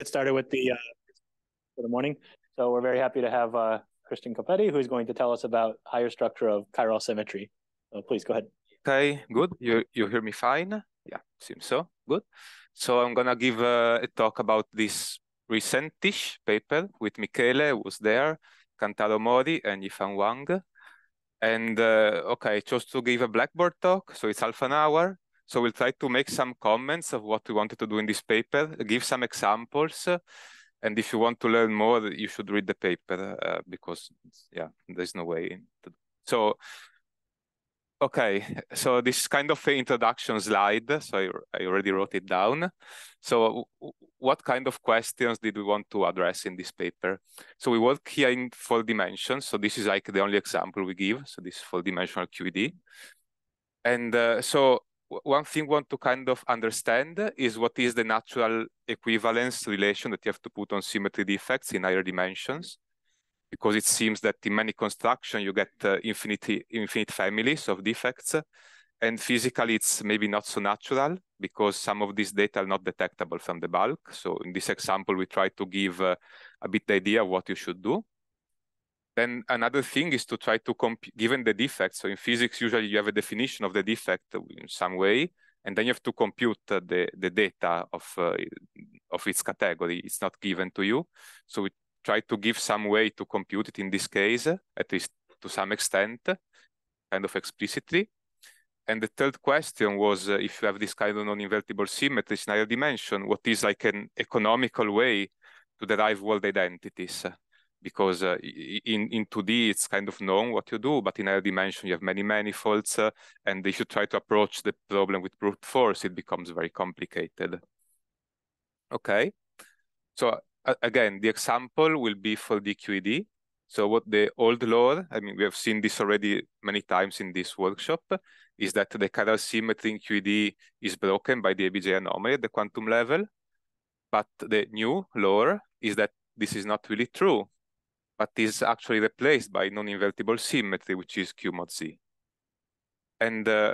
get started with the uh, for the morning. So we're very happy to have uh, Christian Copetti, who's going to tell us about higher structure of chiral symmetry. So please go ahead. Okay, good. You you hear me fine? Yeah, seems so. Good. So I'm gonna give uh, a talk about this recentish paper with Michele, who was there, Kantaro Ohmori, and Yifan Wang. And uh, okay, I chose to give a Blackboard talk, so it's half an hour. So we'll try to make some comments of what we wanted to do in this paper, give some examples. And if you want to learn more, you should read the paper uh, because, yeah, there's no way. To... So, okay, so this kind of introduction slide. So I, I already wrote it down. So what kind of questions did we want to address in this paper? So we work here in four dimensions. So this is like the only example we give. So this four dimensional QED. And uh, so one thing we want to kind of understand is what is the natural equivalence relation that you have to put on symmetry defects in higher dimensions because it seems that in many construction you get uh, infinity, infinite families of defects and physically it's maybe not so natural because some of these data are not detectable from the bulk. So in this example, we try to give uh, a bit the idea of what you should do. Then another thing is to try to compute, given the defect. So in physics, usually you have a definition of the defect in some way, and then you have to compute the, the data of, uh, of its category. It's not given to you. So we try to give some way to compute it in this case, at least to some extent, kind of explicitly. And the third question was uh, if you have this kind of non-invertible symmetry in higher dimension, what is like an economical way to derive Ward identities? Because uh, in, in 2D, it's kind of known what you do, but in higher dimension, you have many manifolds, uh, and if you try to approach the problem with brute force, it becomes very complicated. Okay, so uh, again, the example will be for the QED. So what the old law, I mean, we have seen this already many times in this workshop, is that the chiral symmetry in QED is broken by the ABJ anomaly at the quantum level. But the new law is that this is not really true but is actually replaced by non-invertible symmetry, which is Q mod Z. And uh,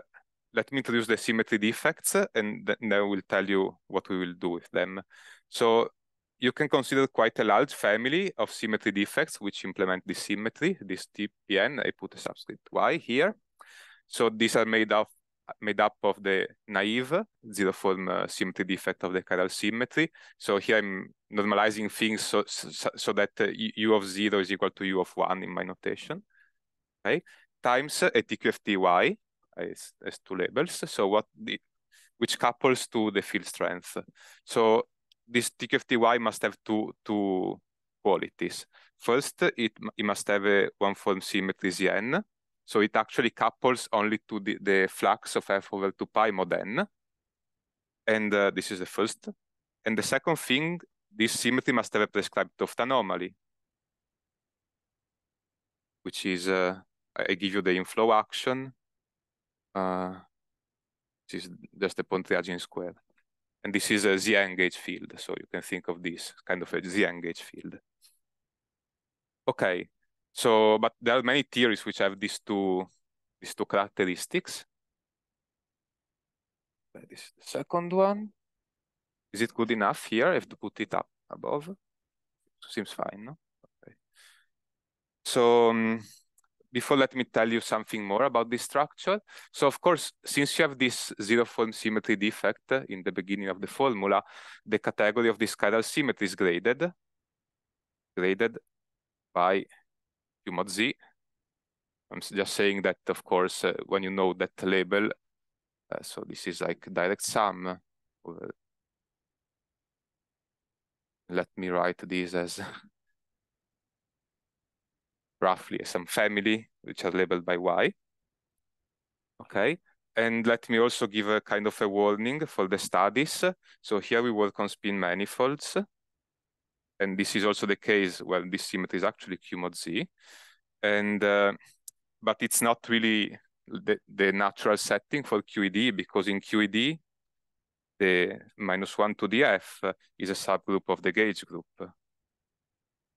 let me introduce the symmetry defects, and then I will tell you what we will do with them. So you can consider quite a large family of symmetry defects which implement this symmetry, this TPN. I put a subscript Y here. So these are made of made up of the naive zero form uh, symmetry defect of the chiral symmetry. So here I'm normalizing things so, so, so that uh, u of zero is equal to u of one in my notation, okay? Times a TQFTY as, as two labels. So what the, which couples to the field strength. So this TQFTY must have two, two qualities. First, it, it must have a one form symmetry Zn, so it actually couples only to the, the flux of f over 2 pi mod n. And uh, this is the first. And the second thing, this symmetry must have a prescribed 't Hooft anomaly, which is, uh, I give you the inflow action. Uh, this is just the Pontryagin square. And this is a Z-n gauge field. So you can think of this kind of a Z-n gauge field. Okay, so, but there are many theories which have these two, these two characteristics. This is the second one. Is it good enough here? I have to put it up above. Seems fine, no? Okay. So um, before, let me tell you something more about this structure. So of course, since you have this zero form symmetry defect in the beginning of the formula, the category of this chiral symmetry is graded, graded by Q mod Z. I'm just saying that, of course, uh, when you know that label, uh, so this is like direct sum. Let me write this as roughly some family, which are labeled by Y. Okay, and let me also give a kind of a warning for the studies. So here we work on spin manifolds and this is also the case, well, this symmetry is actually Q mod Z. And, uh, but it's not really the, the natural setting for QED because in QED, the minus one to the F is a subgroup of the gauge group.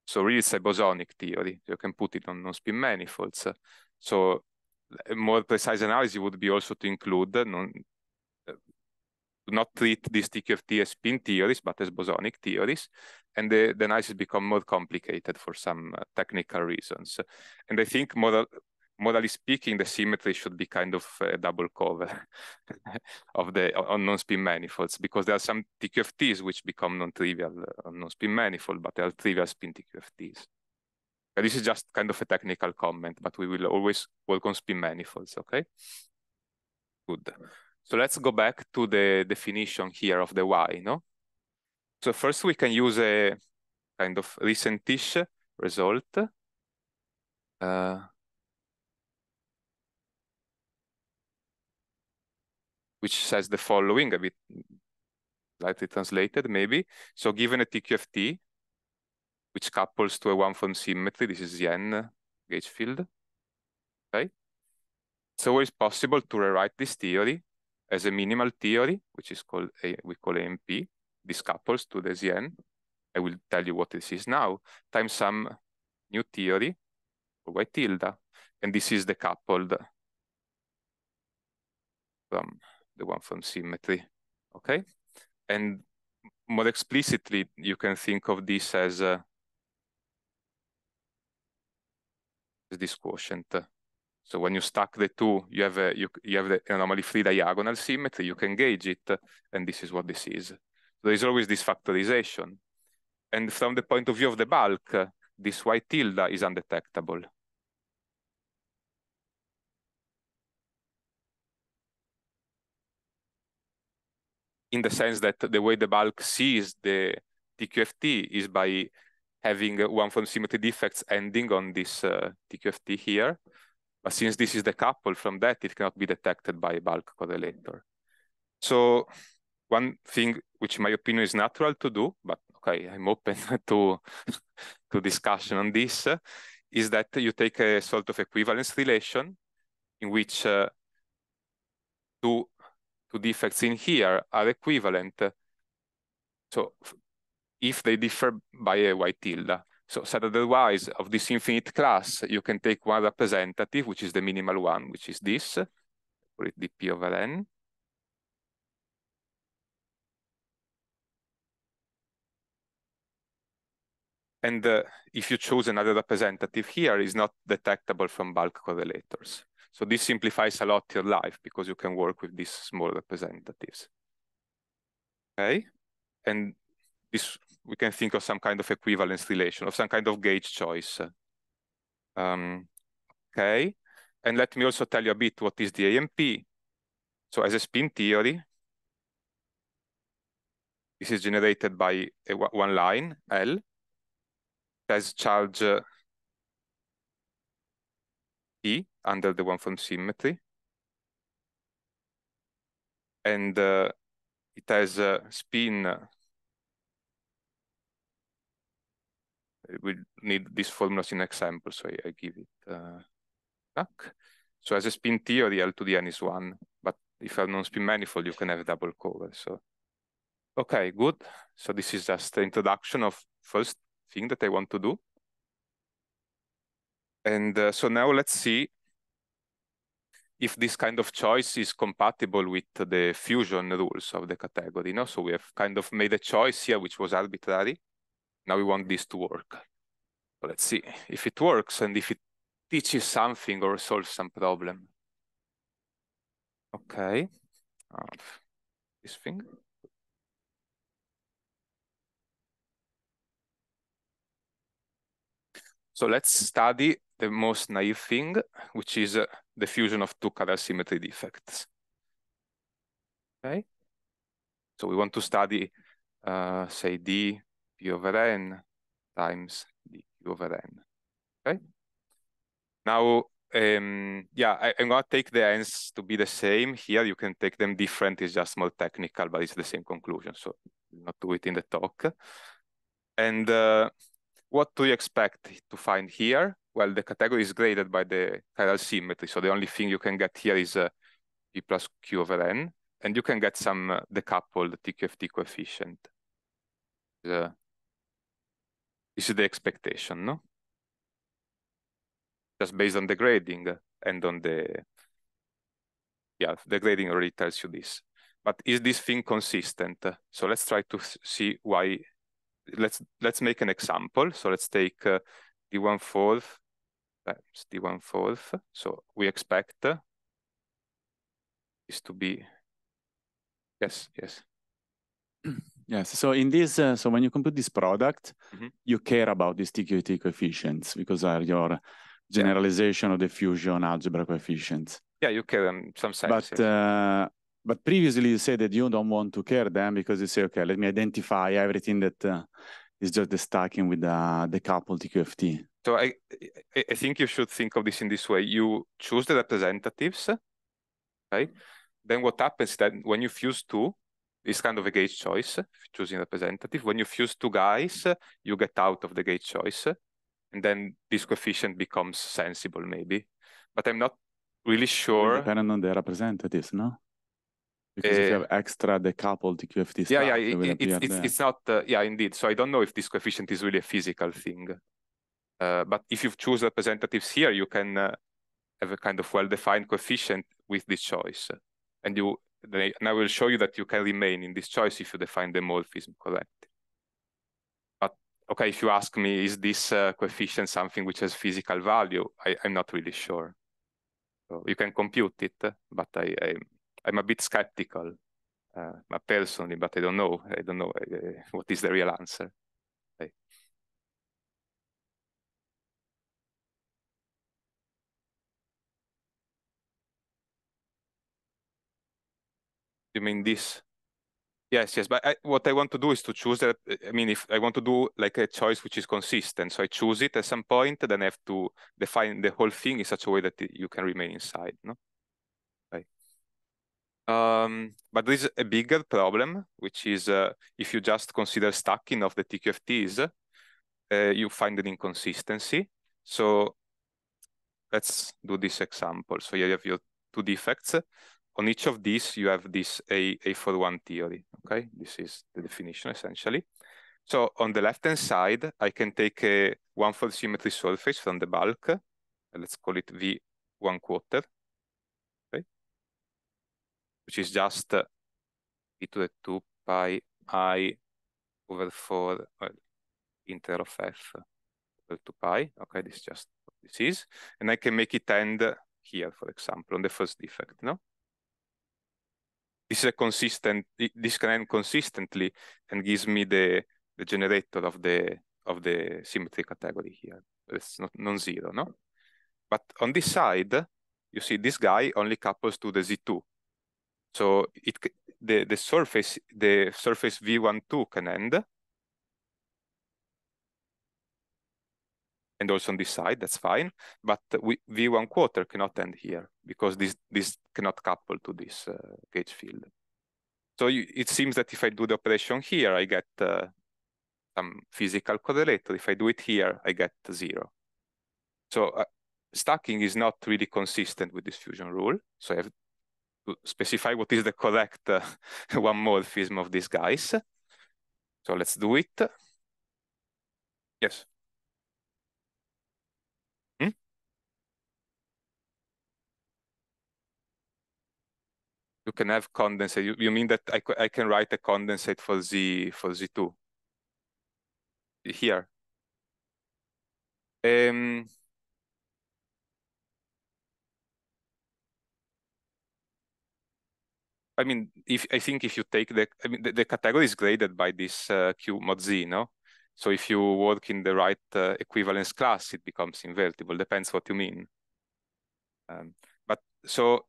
So really it's a bosonic theory. You can put it on non-spin manifolds. So a more precise analysis would be also to include non, not treat these TQFT as spin theories, but as bosonic theories. And the, the analysis become more complicated for some uh, technical reasons. And I think moral, morally speaking, the symmetry should be kind of a double cover of the on non-spin manifolds, because there are some TQFTs which become non-trivial on uh, non-spin manifold, but they are trivial spin TQFTs. And this is just kind of a technical comment, but we will always work on spin manifolds, okay? Good. So let's go back to the definition here of the Y, no? So first we can use a kind of recentish result. Uh, which says the following, a bit lightly translated maybe. So given a TQFT, which couples to a one-form symmetry, this is the N gauge field, okay? It's always possible to rewrite this theory as a minimal theory, which is called, a, we call AMP. This couples to the Zn. I will tell you what this is now, times some new theory, or Y tilde, and this is the coupled from the one from symmetry, okay? And more explicitly, you can think of this as, uh, as this quotient. So when you stack the two, you have a, you, you have the anomaly free diagonal symmetry, you can gauge it, and this is what this is. There is always this factorization. And from the point of view of the bulk, this Y tilde is undetectable. in the sense that the way the bulk sees the TQFT is by having one form symmetry defects ending on this uh, TQFT here. But since this is decoupled from that, it cannot be detected by a bulk correlator. So one thing which in my opinion is natural to do, but okay, I'm open to, to discussion on this, uh, is that you take a sort of equivalence relation in which uh, two two defects in here are equivalent. So if they differ by a y tilde. So said otherwise, of this infinite class, you can take one representative, which is the minimal one, which is this, call it dp over n. And uh, if you choose another representative here, is not detectable from bulk correlators. So this simplifies a lot your life because you can work with these small representatives. Okay, and this we can think of some kind of equivalence relation, of some kind of gauge choice. Um, okay, and let me also tell you a bit what is the AMP. So as a spin theory, this is generated by a, one line, L, has charge uh, E under the one form symmetry. And uh, it has a spin. We need these formulas in example, so I, I give it uh, back. So as a spin theory, L to the n is one, but if you have non-spin manifold, you can have double cover. So, okay, good. So this is just the introduction of first thing that I want to do. And uh, so now let's see if this kind of choice is compatible with the fusion rules of the category. No? So we have kind of made a choice here, which was arbitrary. Now we want this to work. So let's see if it works and if it teaches something or solves some problem. Okay, uh, this thing. So let's study the most naive thing, which is uh, the fusion of two chiral symmetry defects. Okay. So we want to study, uh, say, d over n times d q over n. Okay. Now, um, yeah, I, am to take the n's to be the same. Here, you can take them different. It's just more technical, but it's the same conclusion. So not do it in the talk. And uh, what do you expect to find here? Well, the category is graded by the chiral symmetry. So the only thing you can get here is uh, P plus Q over N. And you can get some uh, decoupled TQFT coefficient. Uh, is the expectation, no? Just based on the grading and on the, yeah, the grading already tells you this. but is this thing consistent? So let's try to see why. Let's let's make an example. So let's take uh, d1 fourth times d1 fourth. So we expect is to be yes yes Yes. So in this, uh, so when you compute this product, Mhm. you care about these TQT coefficients because are your generalization of the fusion algebra coefficients. yeah you in some sense But uh, but previously you said that you don't want to care them because you say, okay, let me identify everything that uh, is just the stacking with the the coupled TQFT. So I, I think you should think of this in this way. You choose the representatives, right? Then what happens that when you fuse two, it's kind of a gauge choice, choosing representative. When you fuse two guys, you get out of the gauge choice, and then this coefficient becomes sensible maybe. But I'm not really sure. Depending on the representatives, no? Because if you Uh, have extra decoupled TQFT Yeah, yeah, stuff, it it- will it- appear it's, there. it's not, uh, yeah, indeed. So I don't know if this coefficient is really a physical thing. Uh, but if you choose representatives here, you can uh, have a kind of well-defined coefficient with this choice. And you, then I, and I will show you that you can remain in this choice if you define the morphism correctly. But okay, if you ask me, is this uh, coefficient something which has physical value? I, I'm not really sure. So you can compute it, but I, I I'm a bit skeptical uh, personally, but I don't know. I don't know uh, what is the real answer. Okay. You mean this? Yes, yes. But I, what I want to do is to choose that. I mean, if I want to do like a choice which is consistent, so I choose it at some point, then I have to define the whole thing in such a way that you can remain inside. No. Um, but there is a bigger problem, which is uh, if you just consider stacking of the TQFTs, uh, you find an inconsistency. So let's do this example. So you have your two defects. On each of these, you have this A, A for one theory, okay? This is the definition essentially. So on the left-hand side, I can take a one for symmetry surface from the bulk. Let's call it V one quarter, okay? Which is just uh, e to the two pi i over four, well, integral of f equal to pi. Okay, this is just what this is. And I can make it end here, for example, on the first defect, no? This is a consistent, this can end consistently and gives me the, the generator of the of the symmetry category here. It's not non-zero, no? But on this side, you see this guy only couples to the Z2. So it the, the surface, the surface V12 can end, and also on this side, that's fine. But we, V1 quarter cannot end here because this, this cannot couple to this uh, gauge field. So you, it seems that if I do the operation here, I get uh, some physical correlator. If I do it here, I get zero. So uh, stacking is not really consistent with this fusion rule. So I have to specify what is the correct uh, one morphism of these guys. So let's do it. Yes. Hmm? You can have condensate. You, you mean that I, I can write a condensate for Z for Z2 here? Um, I mean, if I think if you take the, I mean, the, the category is graded by this uh, Q mod Z, no? So if you work in the right uh, equivalence class, it becomes invertible. Depends what you mean. Um, but so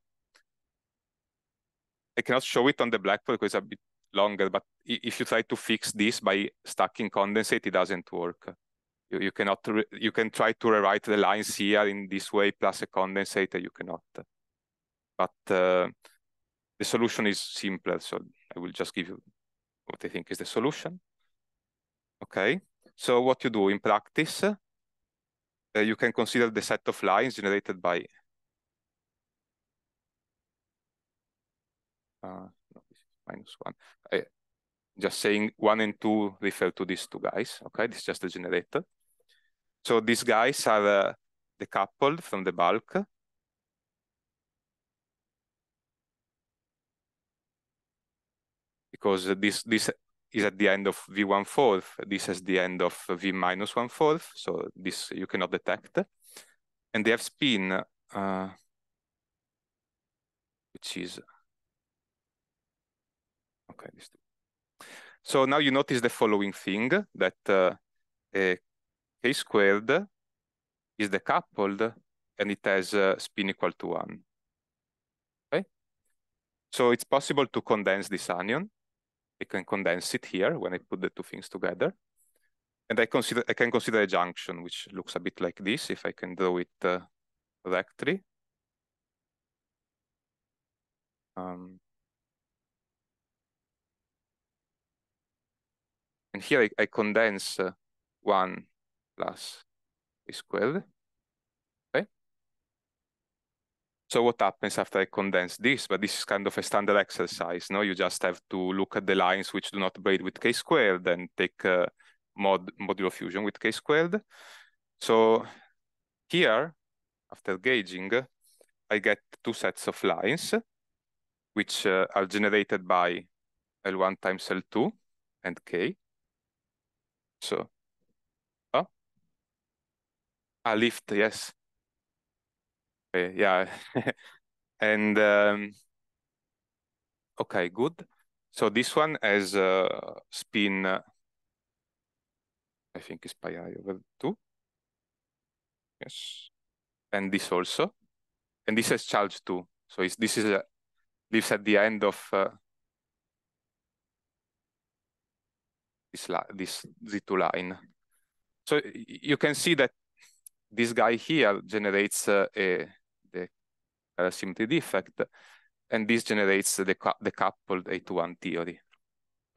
I cannot show it on the blackboard because it's a bit longer. But if you try to fix this by stacking condensate, it doesn't work. You, you cannot. you can try to rewrite the lines here in this way plus a condensate. You cannot. But uh, the solution is simpler. So I will just give you what I think is the solution. Okay, so what you do in practice, uh, you can consider the set of lines generated by uh, no, this is minus one. I, just saying one and two refer to these two guys. Okay, this is just a generator. So these guys are uh, decoupled from the bulk. because this this is at the end of v one fourth. This is the end of v minus one fourth. So this you cannot detect, and they have spin, uh, which is This so now you notice the following thing that uh, k squared is decoupled and it has uh, spin equal to one. Okay. So it's possible to condense this anyon. I can condense it here when I put the two things together. And I consider I can consider a junction, which looks a bit like this, if I can draw it uh, correctly. Um, and here I, I condense uh, 1 plus a squared. Okay. So what happens after I condense this? But this is kind of a standard exercise. No, you just have to look at the lines which do not braid with k squared and take uh, mod modulo fusion with k squared. So here, after gauging, I get two sets of lines, which uh, are generated by L1 times L2 and K. So, oh, a lift, yes. Okay, yeah, and um, okay, good. So this one has a spin. Uh, I think is pi i over two. Yes, and this also, and this has charge too. So it's, this is a lives at the end of uh, this, this Z2 line. So you can see that this guy here generates uh, a, the symmetry defect, and this generates the, the coupled A2-1 theory.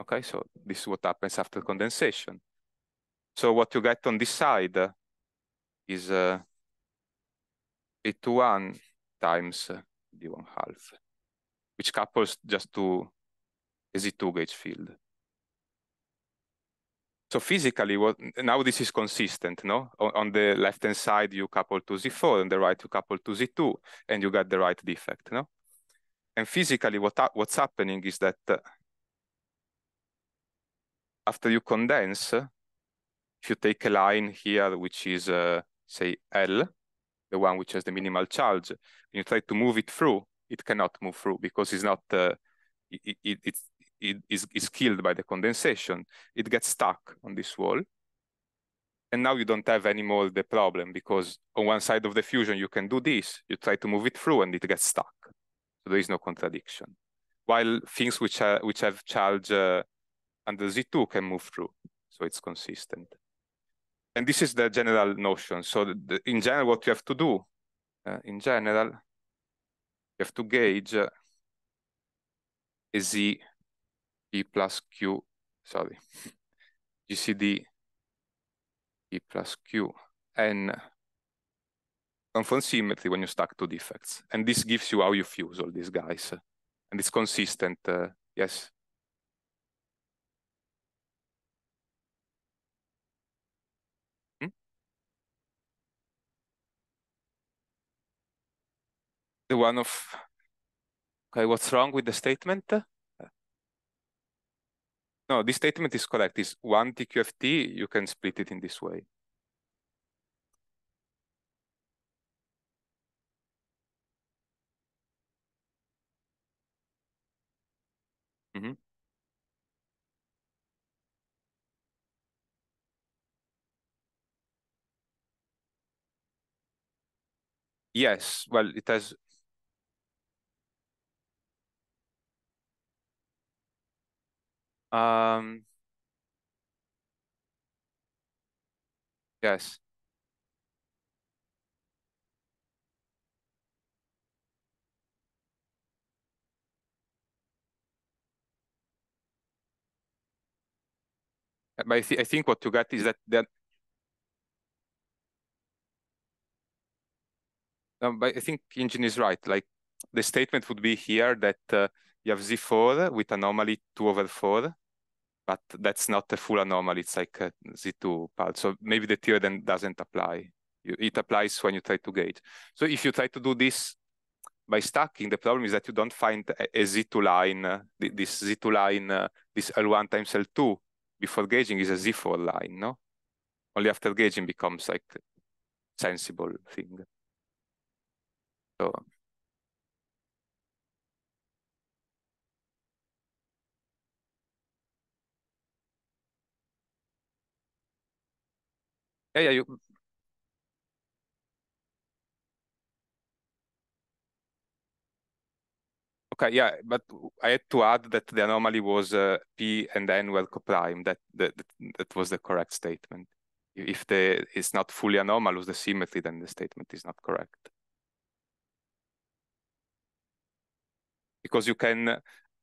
Okay, so this is what happens after condensation. So what you get on this side is uh, A2-1 times D1 half, which couples just to a Z2 gauge field. So physically, what now this is consistent, no? On, on the left-hand side, you couple to Z4, and the right, you couple to Z2, and you get the right defect, no? And physically, what what's happening is that uh, after you condense, if you take a line here, which is, uh, say, L, the one which has the minimal charge, and you try to move it through, it cannot move through because it's not, uh, it, it, it's, it is, is killed by the condensation, it gets stuck on this wall. And now you don't have anymore the problem because on one side of the fusion, you can do this, you try to move it through and it gets stuck. So there is no contradiction. While things which, are, which have charge uh, under Z2 can move through. So it's consistent. And this is the general notion. So the, in general, what you have to do, uh, in general, you have to gauge uh, a Z E plus Q, sorry, GCD E plus Q and conform symmetry when you stack two defects. And this gives you how you fuse all these guys. And it's consistent, uh, yes? Hmm? The one of, okay, what's wrong with the statement? No, this statement is correct. Is one TQFT, you can split it in this way. Mm -hmm. Yes, well, it has Um, yes. But I, th I think what you get is that that um, but I think Engine is right. Like the statement would be here that uh, you have Z4 with anomaly 2 over 4 but that's not a full anomaly. It's like a Z2 pulse. So maybe the theorem doesn't apply. It applies when you try to gauge. So if you try to do this by stacking, the problem is that you don't find a, a Z2 line, this Z2 line, uh, this L1 times L2 before gauging is a Z4 line, no? Only after gauging becomes like sensible thing. So yeah, yeah, you Okay, yeah, but I had to add that the anomaly was uh, P and N were coprime. That, that that was the correct statement. If the it's not fully anomalous, the symmetry, then the statement is not correct. Because you can,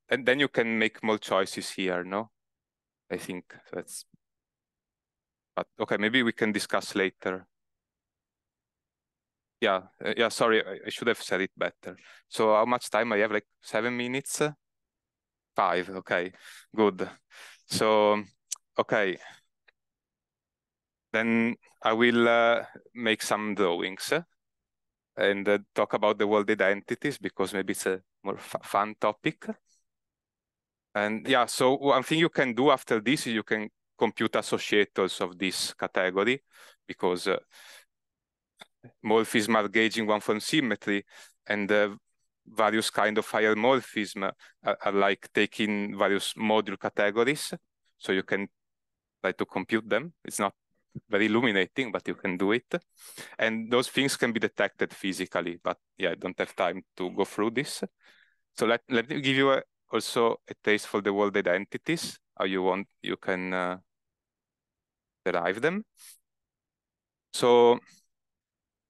and then you can make more choices here, no? I think that's, but okay, maybe we can discuss later yeah, uh, yeah. Sorry, I, I, should have said it better. So, how much time I have? Like seven minutes. Five. Okay, good. So, okay. Then I will uh, make some drawings uh, and uh, talk about the Ward identities because maybe it's a more fun topic. And yeah, so one thing you can do after this you can compute associators of this category because uh, morphism are gauging one-form symmetry and uh, various kind of higher morphism are, are, like taking various module categories. So you can try to compute them. It's not very illuminating, but you can do it. And those things can be detected physically, but yeah, I don't have time to go through this. So let, let me give you a, also a taste for the Ward identities, how you want, you can uh, derive them. So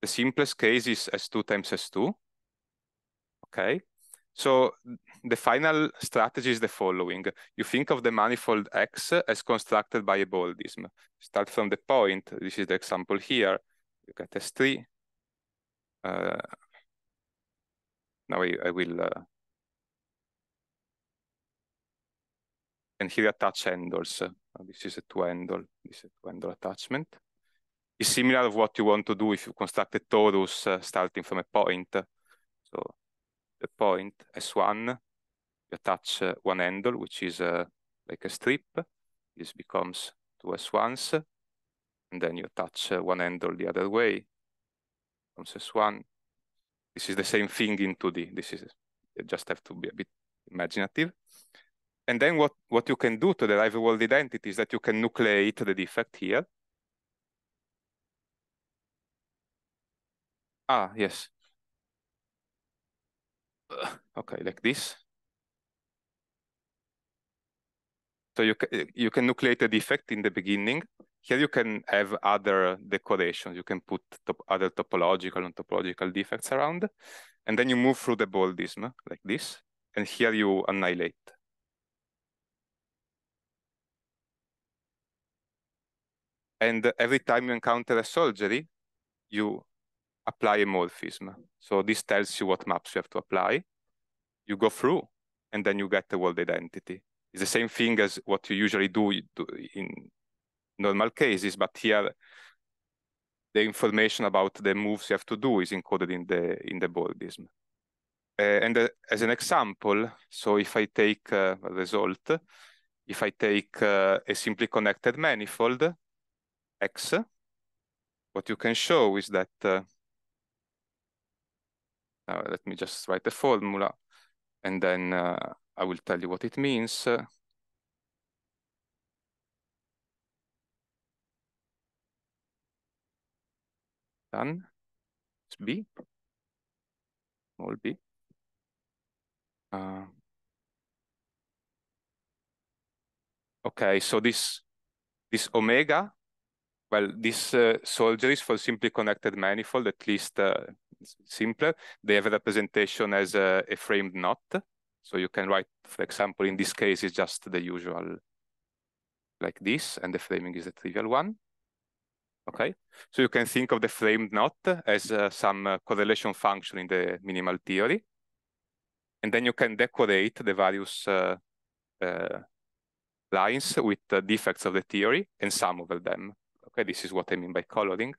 the simplest case is S2 times S2. Okay. So the final strategy is the following. You think of the manifold X as constructed by a Bordism. Start from the point. This is the example here. You get S3. Uh, now I, I will... Uh, and here attach handles. Uh, this is a two-handle. This is a two-handle attachment It's similar of what you want to do if you construct a torus uh, starting from a point. So the point S1, you attach uh, one handle, which is uh, like a strip. This becomes two S1s. And then you attach uh, one handle the other way, comes S1. This is the same thing in 2D. This is, you just have to be a bit imaginative. And then what, what you can do to the a Ward identity is that you can nucleate the defect here. Ah, yes. Okay, like this. So you, you can nucleate a defect in the beginning. Here you can have other decorations. You can put top, other topological and topological defects around. And then you move through the bordism like this. And here you annihilate. And every time you encounter a surgery, you apply a morphism. So this tells you what maps you have to apply. You go through, and then you get the Ward identity. It's the same thing as what you usually do in normal cases, but here the information about the moves you have to do is encoded in the in the bordism. Uh, and uh, as an example, so if I take uh, a result, if I take uh, a simply connected manifold, X, what you can show is that uh, uh, let me just write the formula and then uh, I will tell you what it means. Done. It's B, small b. Uh, okay, so this this omega, well, this uh, soldier is for simply connected manifold, at least uh, simpler. They have a representation as a, a framed knot. So you can write, for example, in this case, it's just the usual like this, and the framing is a trivial one. Okay, so you can think of the framed knot as uh, some uh, correlation function in the minimal theory. And then you can decorate the various uh, uh lines with the defects of the theory and sum over them. Okay, this is what I mean by coloring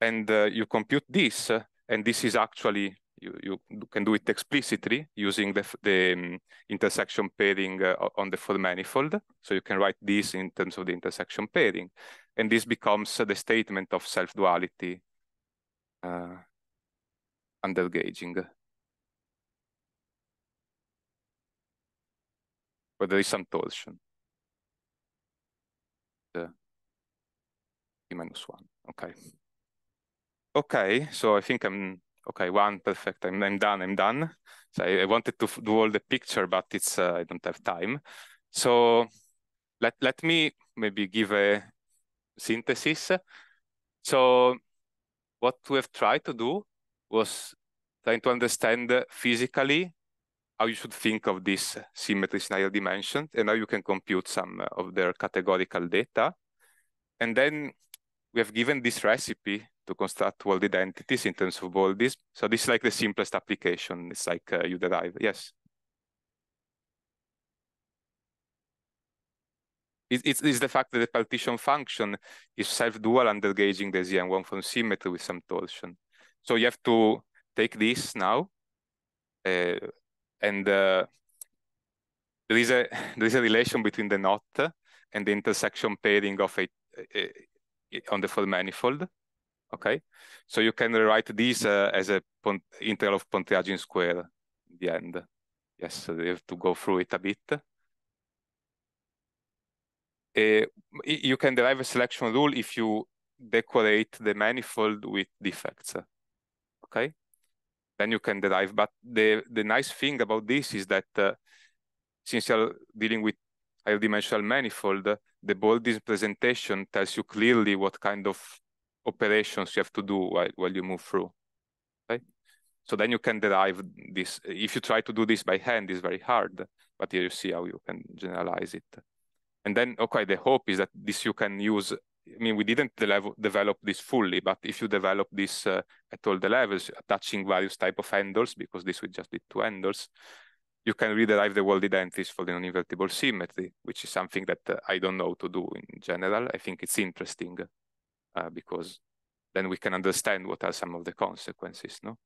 and uh, you compute this, uh, and this is actually You, you can do it explicitly using the, the um, intersection pairing uh, on the full manifold. So you can write this in terms of the intersection pairing. And this becomes uh, the statement of self-duality uh, under gauging. Where there is some torsion. P minus one, okay. Okay, so I think I'm okay, one, perfect. I'm, I'm done, I'm done. So I, I wanted to do all the picture, but it's uh, I don't have time. So let, let me maybe give a synthesis. So what we have tried to do was trying to understand physically how you should think of these symmetries in higher dimensions and how you can compute some of their categorical data. And then we have given this recipe to construct Ward identities in terms of this. So this is like the simplest application. It's like uh, you derive. Yes. It, it's, it's the fact that the partition function is self-dual under gauging the ZN1 from symmetry with some torsion. So you have to take this now, uh, and uh, there is a there is a relation between the knot and the intersection pairing of a on the full manifold. Okay, so you can rewrite this uh, as a integral of Pontryagin square in the end. Yes, so you have to go through it a bit. Uh, you can derive a selection rule if you decorate the manifold with defects. Okay, then you can derive. But the the nice thing about this is that uh, since you're dealing with higher dimensional manifold, the Baldin presentation tells you clearly what kind of operations you have to do while, while you move through. right? So then you can derive this. If you try to do this by hand, it's very hard, but here you see how you can generalize it. And then, okay, the hope is that this you can use. I mean, we didn't de develop this fully, but if you develop this uh, at all the levels, attaching various type of handles, because this would just be two handles, you can rederive the Ward identities for the non-invertible symmetry, which is something that uh, I don't know to do in general. I think it's interesting uh, because then we can understand what are some of the consequences, no?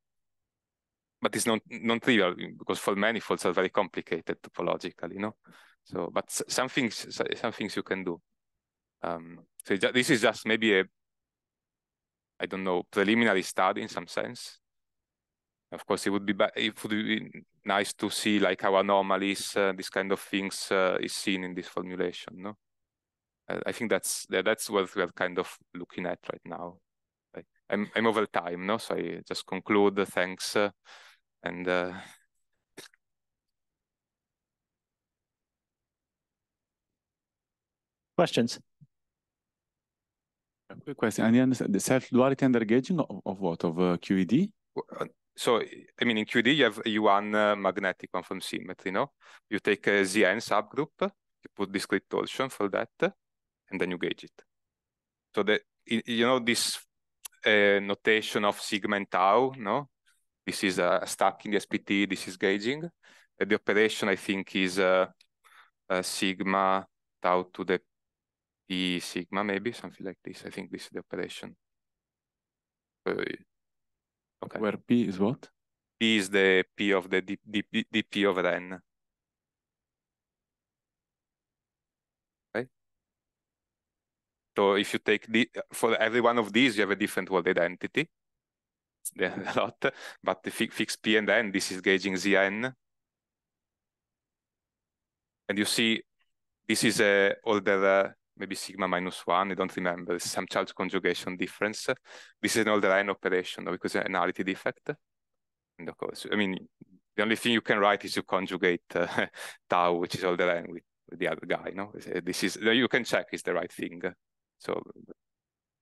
But it's not non-trivial because for manifolds are very complicated topologically, no? So, but some things, some things you can do. Um, so this is just maybe a, I don't know, preliminary study in some sense. Of course, it would be it would be nice to see like how anomalies, uh, this kind of things uh, is seen in this formulation, no? I think that's that's what we're kind of looking at right now. I'm I'm over time, no? So I just conclude. Thanks, uh, and. Uh... Questions? A quick question. I understand the self-duality under gauging of, of what? Of uh, QED? Uh, so, I mean, in QD you have a U1 uh, magnetic one from symmetry, no? You take a ZN subgroup, you put discrete torsion for that, and then you gauge it. So that you know this uh, notation of sigma and tau, no? This is a stack in the SPT, this is gauging. Uh, the operation, I think, is uh, sigma tau to the p sigma, maybe, something like this. I think this is the operation. Okay. Where p is what? P is the p of the dp, dp over n. So if you take the for every one of these, you have a different Ward identity. a lot, but the fix P and N, this is gauging Zn. And you see, this is a order uh, maybe sigma minus one, I don't remember, some charge conjugation difference. This is an order n operation because it's a nullity defect. And of course, I mean, the only thing you can write is you conjugate uh, tau, which is order n with, with the other guy. No, this is you can check is the right thing. So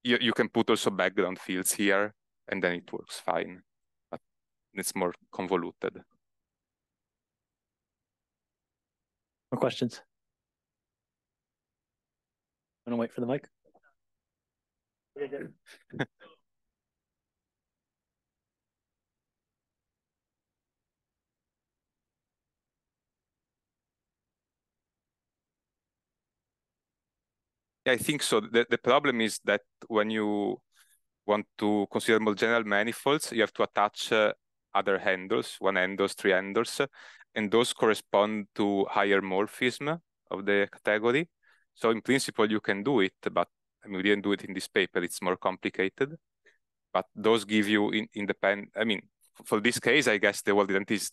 you, you can put also background fields here and then it works fine, but it's more convoluted. More questions? Want to wait for the mic? I think so. The, the problem is that when you want to consider more general manifolds, you have to attach uh, other handles, one handles, three handles, and those correspond to higher morphism of the category. So in principle, you can do it, but I mean, we didn't do it in this paper. It's more complicated, but those give you in, independent. I mean, for this case, I guess the Ward identity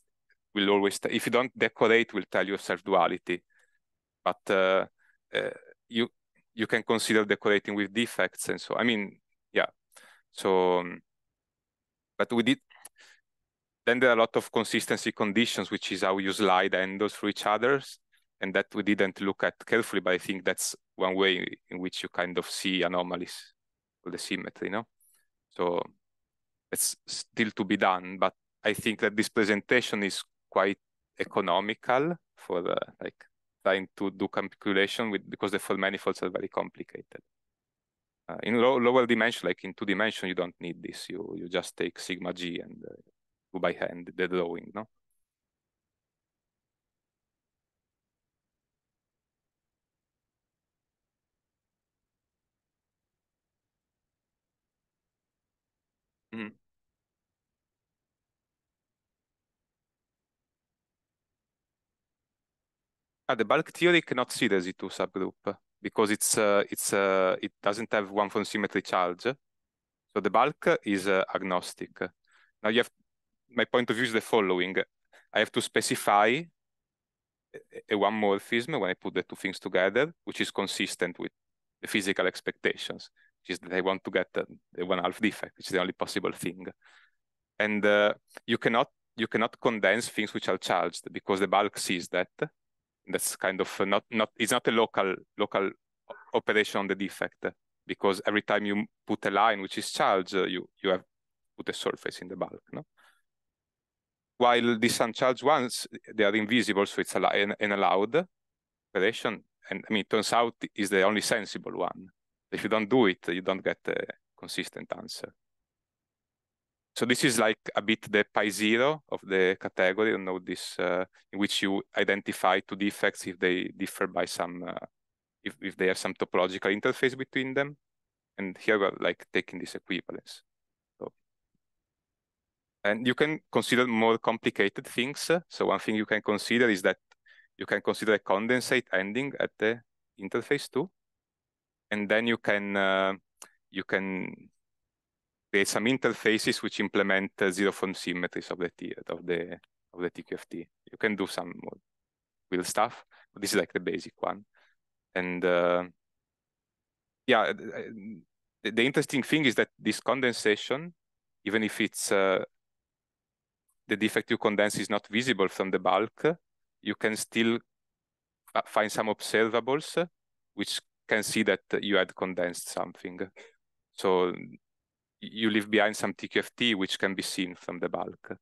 will always, if you don't decorate, will tell you self-duality. But uh, uh, you you can consider decorating with defects and so. I mean, yeah. So, um, but we did. Then there are a lot of consistency conditions, which is how you slide handles for each others, and that we didn't look at carefully. But I think that's one way in which you kind of see anomalies of the symmetry. No, so it's still to be done, but I think that this presentation is quite economical for the, like trying to do calculation with because the full manifolds are very complicated. Uh, in low, lower dimension, like in two dimension, you don't need this. You you just take sigma g and uh, do by hand the drawing, no? Mm -hmm. Ah, the bulk theory cannot see the Z2 subgroup because it's uh, it's uh, it doesn't have one form symmetry charge. So the bulk is uh, agnostic. Now you have my point of view is the following: I have to specify a, one morphism when I put the two things together, which is consistent with the physical expectations, which is that I want to get the, the one half defect, which is the only possible thing. And uh, you cannot you cannot condense things which are charged because the bulk sees that that's kind of not not it's not a local local operation on the defect because every time you put a line which is charged, uh, you you have put a surface in the bulk. No. While these uncharged ones they are invisible, so it's an, an allowed operation. And I mean, it turns out is the only sensible one. If you don't do it, you don't get a consistent answer. So this is like a bit the pi zero of the category, you know, this uh, in which you identify two defects if they differ by some, uh, if, if they have some topological interface between them. And here we're like taking this equivalence. So, and you can consider more complicated things. So one thing you can consider is that you can consider a condensate ending at the interface too. And then you can, uh, you can create some interfaces which implement uh, zero form symmetries of the T of the of the TQFT. You can do some more real stuff, but this is like the basic one. And uh, yeah, the, the, interesting thing is that this condensation, even if it's uh, the defect you condense is not visible from the bulk, you can still find some observables which can see that you had condensed something. So you leave behind some TQFT, which can be seen from the bulk.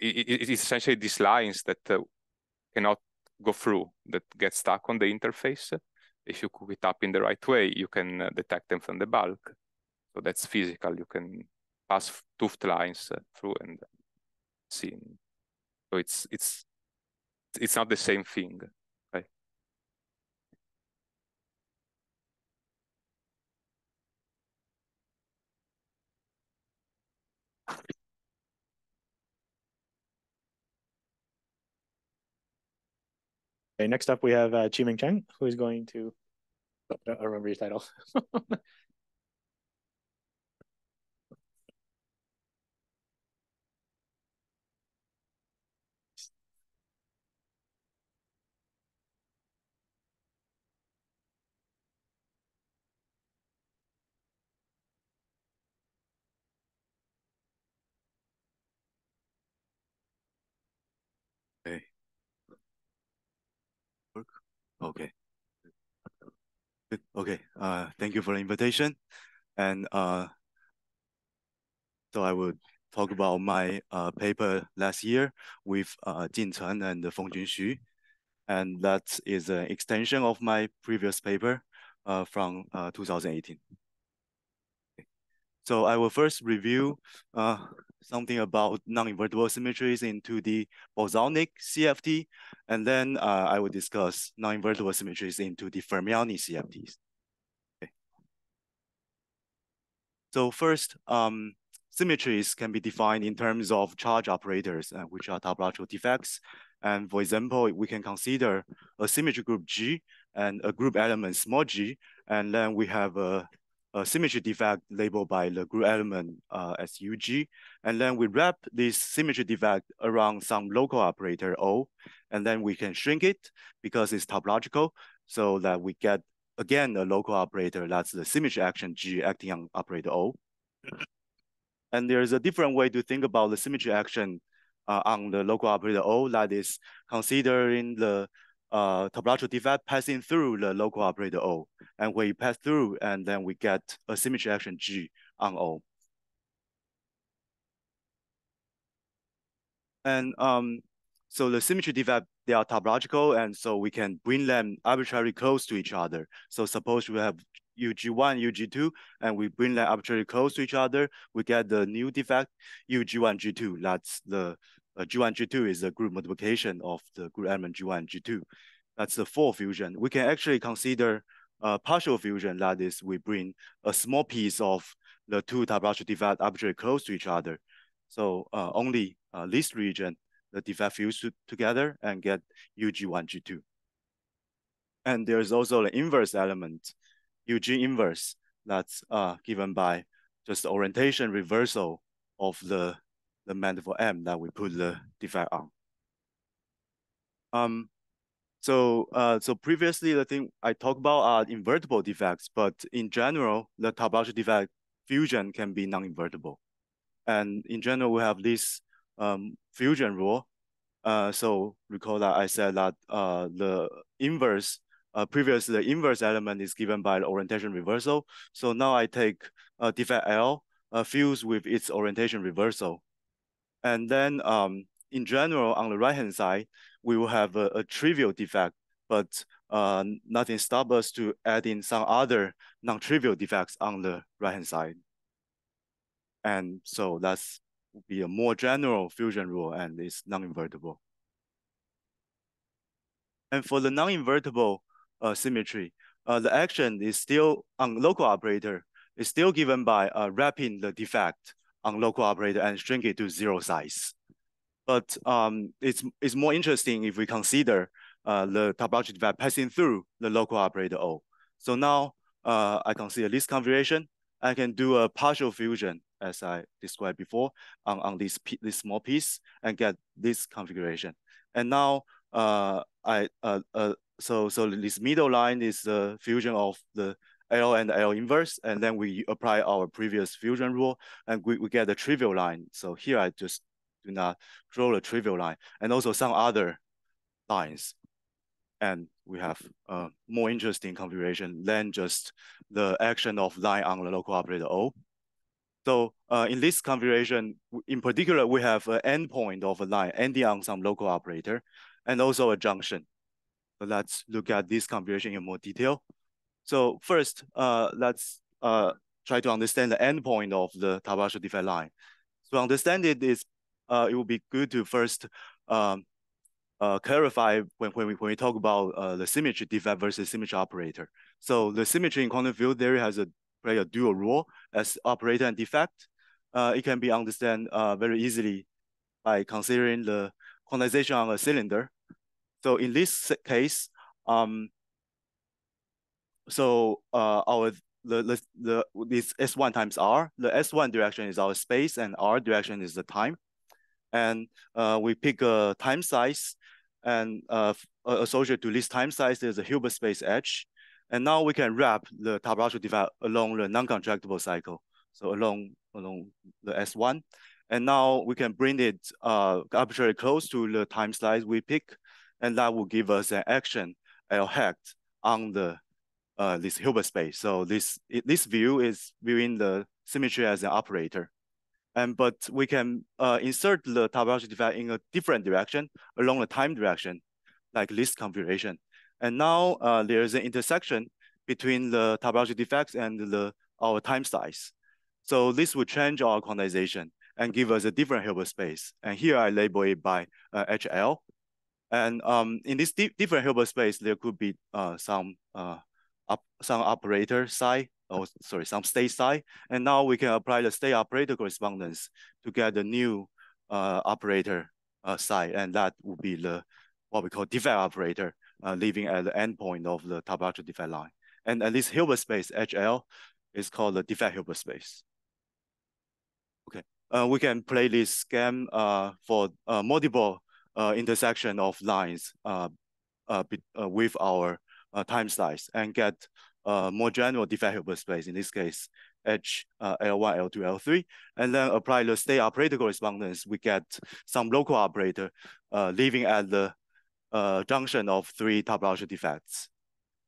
it, it is essentially these lines that uh, cannot go through, that get stuck on the interface. If you cook it up in the right way, you can uh, detect them from the bulk. So that's physical. You can pass toothed lines uh, through and see. So it's it's it's not the same thing. Okay, next up we have uh, Chi-Ming Chang, who is going to, I don't remember your title. Okay. Okay. Uh, thank you for the invitation. And uh, so I will talk about my uh, paper last year with uh, Jin Chen and Fengjun Xu. And that is an extension of my previous paper uh, from uh, 2018. So I will first review uh, something about non-invertible symmetries in 2D bosonic CFT, and then uh, I will discuss non-invertible symmetries in 2D fermionic CFTs. Okay. So first, um, symmetries can be defined in terms of charge operators, uh, which are topological defects. And for example, we can consider a symmetry group G and a group element small g, and then we have a, a symmetry defect labeled by the group element uh, as UG, and then we wrap this symmetry defect around some local operator O, and then we can shrink it because it's topological, so that we get, again, a local operator that's the symmetry action G acting on operator O. And there's a different way to think about the symmetry action uh, on the local operator O that is considering the uh, topological defect passing through the local operator O. And when you pass through, and then we get a symmetry action G on O. And um, so the symmetry defect, they are topological, and so we can bring them arbitrarily close to each other. So suppose we have UG1, UG2, and we bring them arbitrarily close to each other, we get the new defect, UG1, G2. That's the uh, G1, G2 is the group multiplication of the group element G1, G2. That's the full fusion. We can actually consider a partial fusion, that is, we bring a small piece of the two topological defect arbitrarily close to each other. So uh, only uh, this region, the defect fuse together and get UG1, G2. And there's also the inverse element UG inverse that's uh, given by just orientation reversal of the, the manifold M that we put the defect on. Um, so, uh, so previously the thing I talked about are invertible defects, but in general, the topological defect fusion can be non-invertible. And in general, we have this um, fusion rule. Uh, so recall that I said that uh, the inverse uh, previously the inverse element is given by the orientation reversal. So now I take a defect L uh, fused with its orientation reversal. And then um, in general, on the right-hand side, we will have a, a trivial defect, but uh, nothing stops us to add in some other non-trivial defects on the right-hand side. And so that's be a more general fusion rule and it's non-invertible. And for the non-invertible uh, symmetry. Uh, the action is still on local operator is still given by uh, wrapping the defect on local operator and shrink it to zero size. But um, it's, it's more interesting if we consider uh, the topological defect passing through the local operator O. So now uh, I consider this configuration. I can do a partial fusion as I described before on, on this, this small piece and get this configuration. And now uh, I uh, uh, so so this middle line is the fusion of the L and L inverse, and then we apply our previous fusion rule, and we, we get the trivial line. So here I just do not draw the trivial line, and also some other lines. And we have a more interesting configuration than just the action of line on the local operator O. So uh, in this configuration, in particular, we have an endpoint of a line ending on some local operator, and also a junction. So let's look at this configuration in more detail. So first, uh, let's uh, try to understand the endpoint of the topological defect line. So to understand it is, uh, it would be good to first um, uh, clarify when, when, we, when we talk about uh, the symmetry defect versus symmetry operator. So the symmetry in quantum field theory has a play a dual role as operator and defect. Uh, it can be understood uh, very easily by considering the quantization on a cylinder so in this case, um, so uh, our the, the the this s1 times r, the s1 direction is our space and r direction is the time, and uh, we pick a time size, and uh, associated to this time size is a Hilbert space H, and now we can wrap the topological defect along the non-contractible cycle, so along along the s1, and now we can bring it uh, arbitrarily close to the time slice we pick, and that will give us an action L hat on the uh, this Hilbert space. So this this view is viewing the symmetry as an operator. And but we can uh, insert the topological defect in a different direction along the time direction, like this configuration. And now uh, there's an intersection between the topological defects and the our time size. So this will change our quantization and give us a different Hilbert space. And here I label it by uh, HL. And um, in this di different Hilbert space, there could be uh, some uh, some operator psi or sorry, some state psi. And now we can apply the state operator correspondence to get the new uh, operator uh, psi, and that would be the what we call defect operator uh, living at the endpoint of the topological defect line. And, at this Hilbert space HL is called the defect Hilbert space. Okay, uh, we can play this game uh, for uh, multiple uh, intersection of lines uh, uh, with our uh, time slice and get uh, more general defect Hilbert space, in this case, H L1, L2, L3, and then apply the state operator correspondence, we get some local operator uh, living at the uh, junction of three topological defects.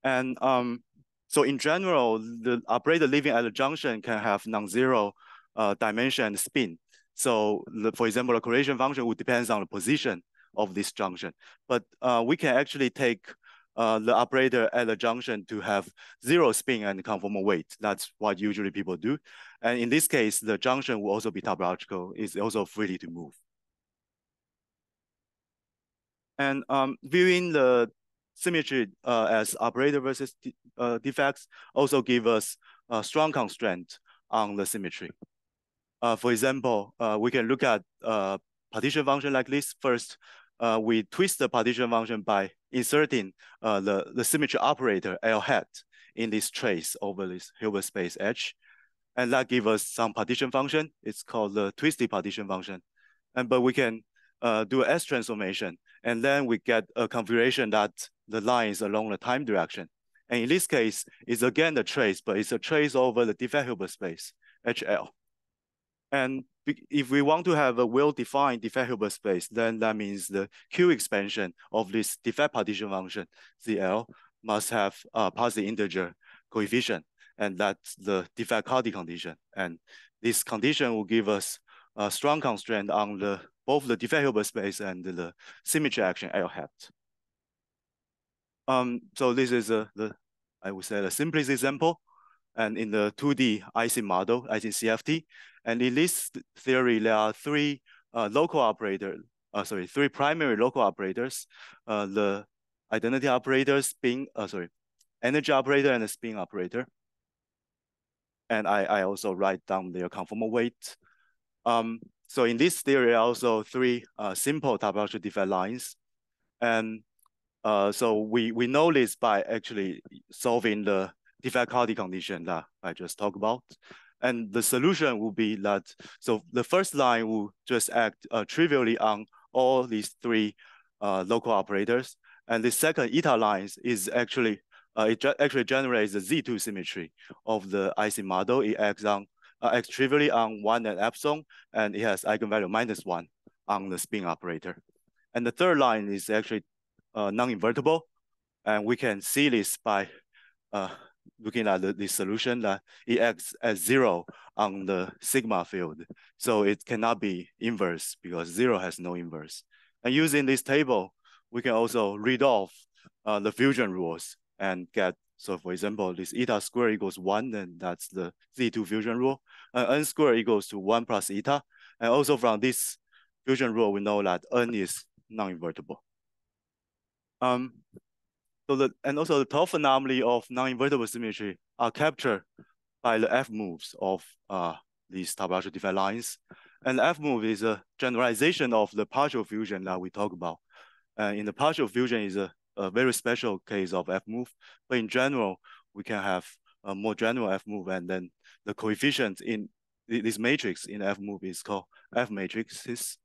And um, so in general, the operator living at the junction can have non-zero uh, dimension and spin. So the, for example, the correlation function would depend on the position of this junction. But uh, we can actually take uh, the operator at the junction to have zero spin and conformal weight. That's what usually people do. And in this case, the junction will also be topological. It's also free to move. And um, viewing the symmetry uh, as operator versus de uh, defects also give us a strong constraint on the symmetry. Uh, for example, uh, we can look at a uh, partition function like this. First, uh, we twist the partition function by inserting the, the symmetry operator L hat in this trace over this Hilbert space H. And that gives us some partition function. It's called the twisted partition function. And but we can uh, do S transformation, and then we get a configuration that the line is along the time direction. And in this case, it's again the trace, but it's a trace over the defect Hilbert space, HL. And if we want to have a well-defined defect Hilbert space, then that means the Q expansion of this defect partition function, CL, must have a positive integer coefficient, and that's the defect Cardy condition. And this condition will give us a strong constraint on the both the Hilbert space and the symmetry action L hat. Um, so this is a, the, I would say the simplest example. And in the 2D Ising model, Ising CFT. And in this theory, there are three uh, local operators, uh, sorry, three primary local operators, uh, the identity operator, spin, uh, sorry, energy operator and the spin operator. And I, I also write down their conformal weight. Um, so in this theory, also three uh, simple topological defect lines. And uh, so we, we know this by actually solving the defect Cardy condition that I just talked about. And the solution will be that, so the first line will just act uh, trivially on all these three uh, local operators. And the second eta lines is actually, uh, it actually generates the Z2 symmetry of the Ising model. It acts on uh, trivially on one and epsilon, and it has eigenvalue minus one on the spin operator. And the third line is actually uh, non-invertible, and we can see this by uh, looking at the, the solution that it acts as zero on the sigma field. So it cannot be inverse because zero has no inverse. And using this table, we can also read off uh, the fusion rules and get so for example, this eta square equals one, then that's the Z2 fusion rule. And n square equals to one plus eta. And also from this fusion rule, we know that n is non-invertible. Um, so the, and also the 't Hooft anomaly of non-invertible symmetry are captured by the F moves of uh, these topological defect lines. And F move is a generalization of the partial fusion that we talk about. And in the partial fusion is a a very special case of F move. But in general, we can have a more general F move, and then the coefficient in this matrix in F move is called F matrices,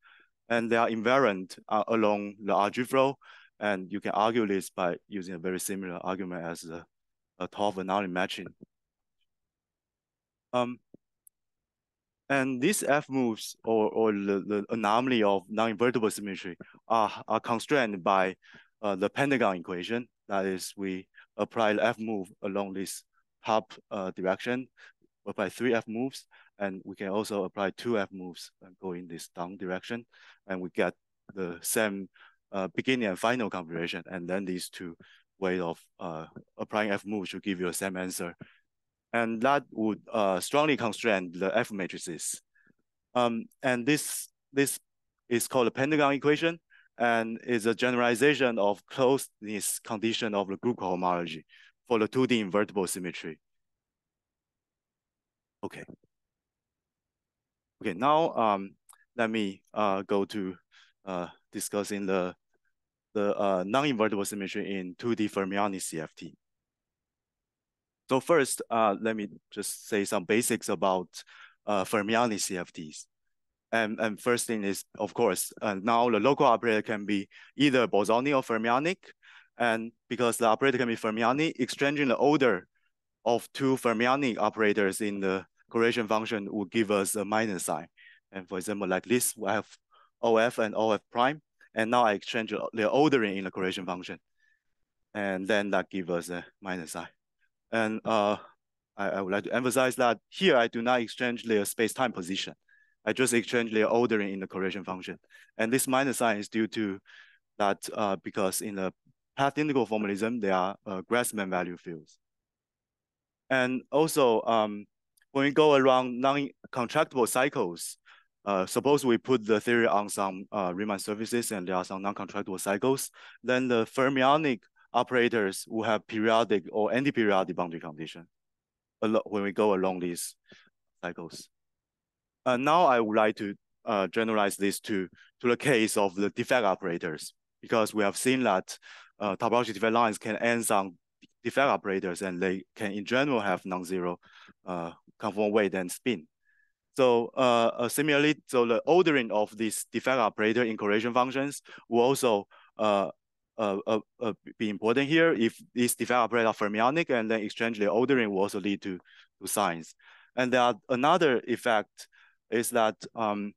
and they are invariant uh, along the RG flow. And you can argue this by using a very similar argument as the 't Hooft anomaly matching. Um, and these F moves or, or the, the anomaly of non-invertible symmetry are, are constrained by uh, the pentagon equation. That is, we apply F move along this top uh, direction, apply three F moves, and we can also apply two F moves and go in this down direction, and we get the same uh, beginning and final configuration, and then these two ways of uh, applying F moves should give you the same answer. And that would uh, strongly constrain the F matrices. Um, and this, this is called the Pentagon equation and is a generalization of closeness condition of the group homology for the 2D invertible symmetry. Okay. Okay, now um, let me uh, go to uh, discussing the, the uh, non-invertible symmetry in 2D fermionic CFT. So first, uh, let me just say some basics about uh, Fermionic CFTs. And, and first thing is, of course, uh, now the local operator can be either bosonic or fermionic. And because the operator can be fermionic, exchanging the order of two fermionic operators in the correlation function will give us a minus sign. And for example, like this, we have OF and OF prime. And now I exchange the ordering in the correlation function. And then that gives us a minus sign. And uh, I, I would like to emphasize that here I do not exchange the space-time position. I just exchange their ordering in the correlation function. And this minus sign is due to that uh, because in the path integral formalism, there are uh, Grassmann value fields. And also, um, when we go around non-contractible cycles, uh, suppose we put the theory on some uh, Riemann surfaces and there are some non-contractible cycles, then the fermionic operators will have periodic or anti-periodic boundary condition when we go along these cycles. Uh, now I would like to uh, generalize this to, to the case of the defect operators, because we have seen that uh, topology defect lines can end on defect operators and they can in general have non-zero uh, conformal weight and spin. So uh, uh, similarly, so the ordering of this defect operator in correlation functions will also uh, uh, uh, uh, be important here. If this defect operator are fermionic and then exchange the ordering will also lead to, to signs. And there are another effect is that um,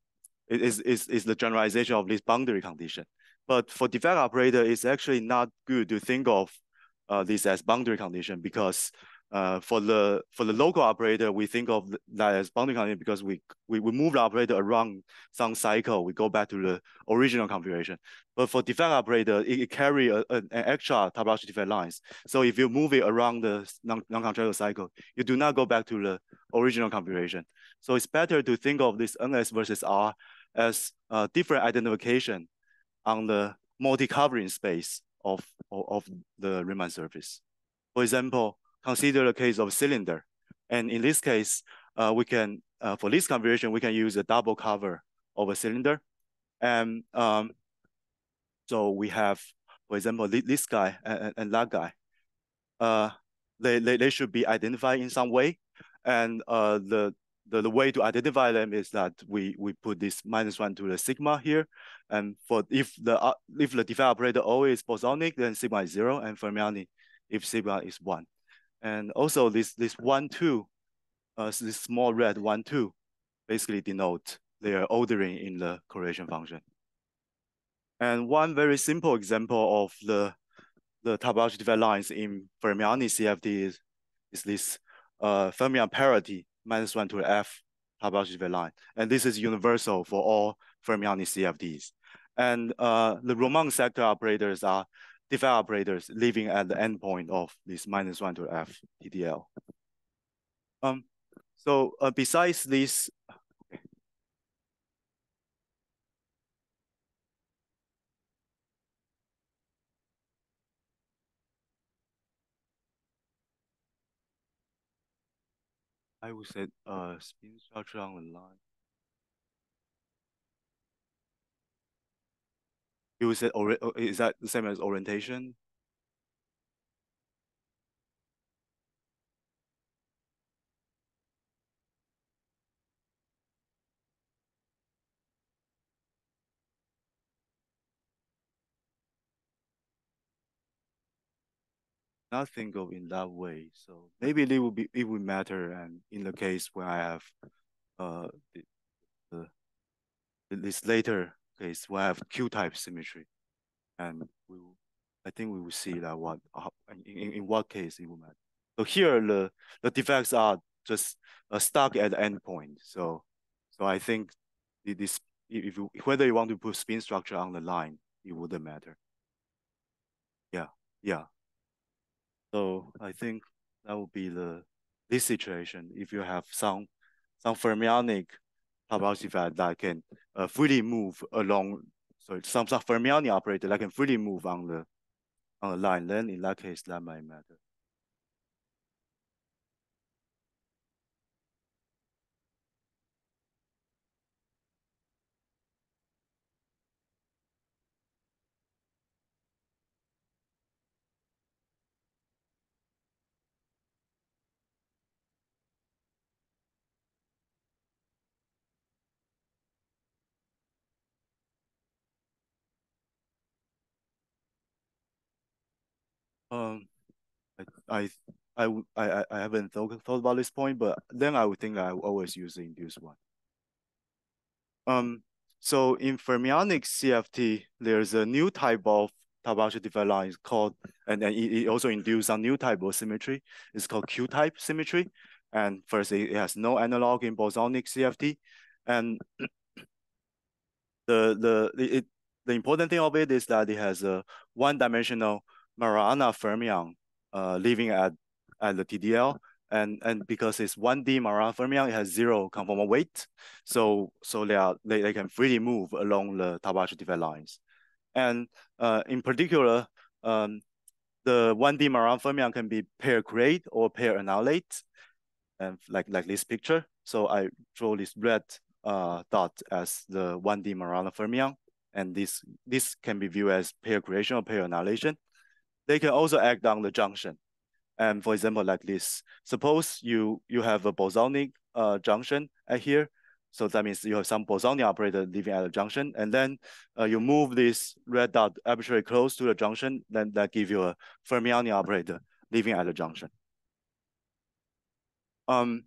is, is, is the generalization of this boundary condition. But for defect operator, it's actually not good to think of uh, this as boundary condition because uh, for the for the local operator, we think of that as boundary condition because we, we we move the operator around some cycle, we go back to the original configuration. But for defect operator, it, it carry a, a, an extra topology defect lines. So if you move it around the non non cycle, you do not go back to the original configuration. So it's better to think of this NS versus R as a different identification on the multi-covering space of, of, of the Riemann surface. For example, consider the case of cylinder. And in this case, uh, we can, uh, for this configuration, we can use a double cover of a cylinder. And um, so we have, for example, this guy and, and that guy. Uh, they, they, they should be identified in some way. And uh, the, the, the way to identify them is that we, we put this minus one to the sigma here. And for if the uh, if the defect operator O is bosonic, then sigma is zero, and fermionic if sigma is one. And also this, this one, two, uh, this small red one, two, basically denote their ordering in the correlation function. And one very simple example of the, the topology defect lines in Fermionic CFT is, is this uh, fermion parity minus one to F topology line. And this is universal for all fermionic CFTs. And uh, the Ramond sector operators are defect operators living at the endpoint of this minus one to f TDL. Um, so uh, besides this, I would say uh, spin structure on the line. You said, is that the same as orientation? Not think of in that way. So maybe it will be it will matter, and in the case when I have uh the, the this later case we have Q-type symmetry, and we will, I think we will see that what in, in what case it will matter. So here the the defects are just uh, stuck at the endpoint. So so I think this if you whether you want to put spin structure on the line, it wouldn't matter. Yeah, yeah. So I think that would be the this situation if you have some some fermionic topology that can uh, freely move along. So some, some fermionic operator that can freely move on the on the line. Then in that case, that might matter. Um, I I I I haven't thought thought about this point, but then I would think I always use the induced one. Um, so in fermionic CFT, there's a new type of topological defect line called, and then it, it also induces a new type of symmetry. It's called Q-type symmetry. And first, it, it has no analog in bosonic CFT. And the the it, the important thing of it is that it has a one-dimensional Majorana fermion uh, living at at the TDL, and and because it's 1D Majorana fermion, it has zero conformal weight, so so they are they, they can freely move along the topological defect lines, and uh, in particular, um, the 1D Majorana fermion can be pair create or pair annihilate, and like like this picture. So I draw this red uh, dot as the 1D Majorana fermion, and this this can be viewed as pair creation or pair annihilation. They can also act on the junction. And for example, like this, suppose you you have a bosonic uh, junction at here. So that means you have some bosonic operator living at the junction, and then uh, you move this red dot arbitrarily close to the junction, then that give you a fermionic operator living at the junction. Um,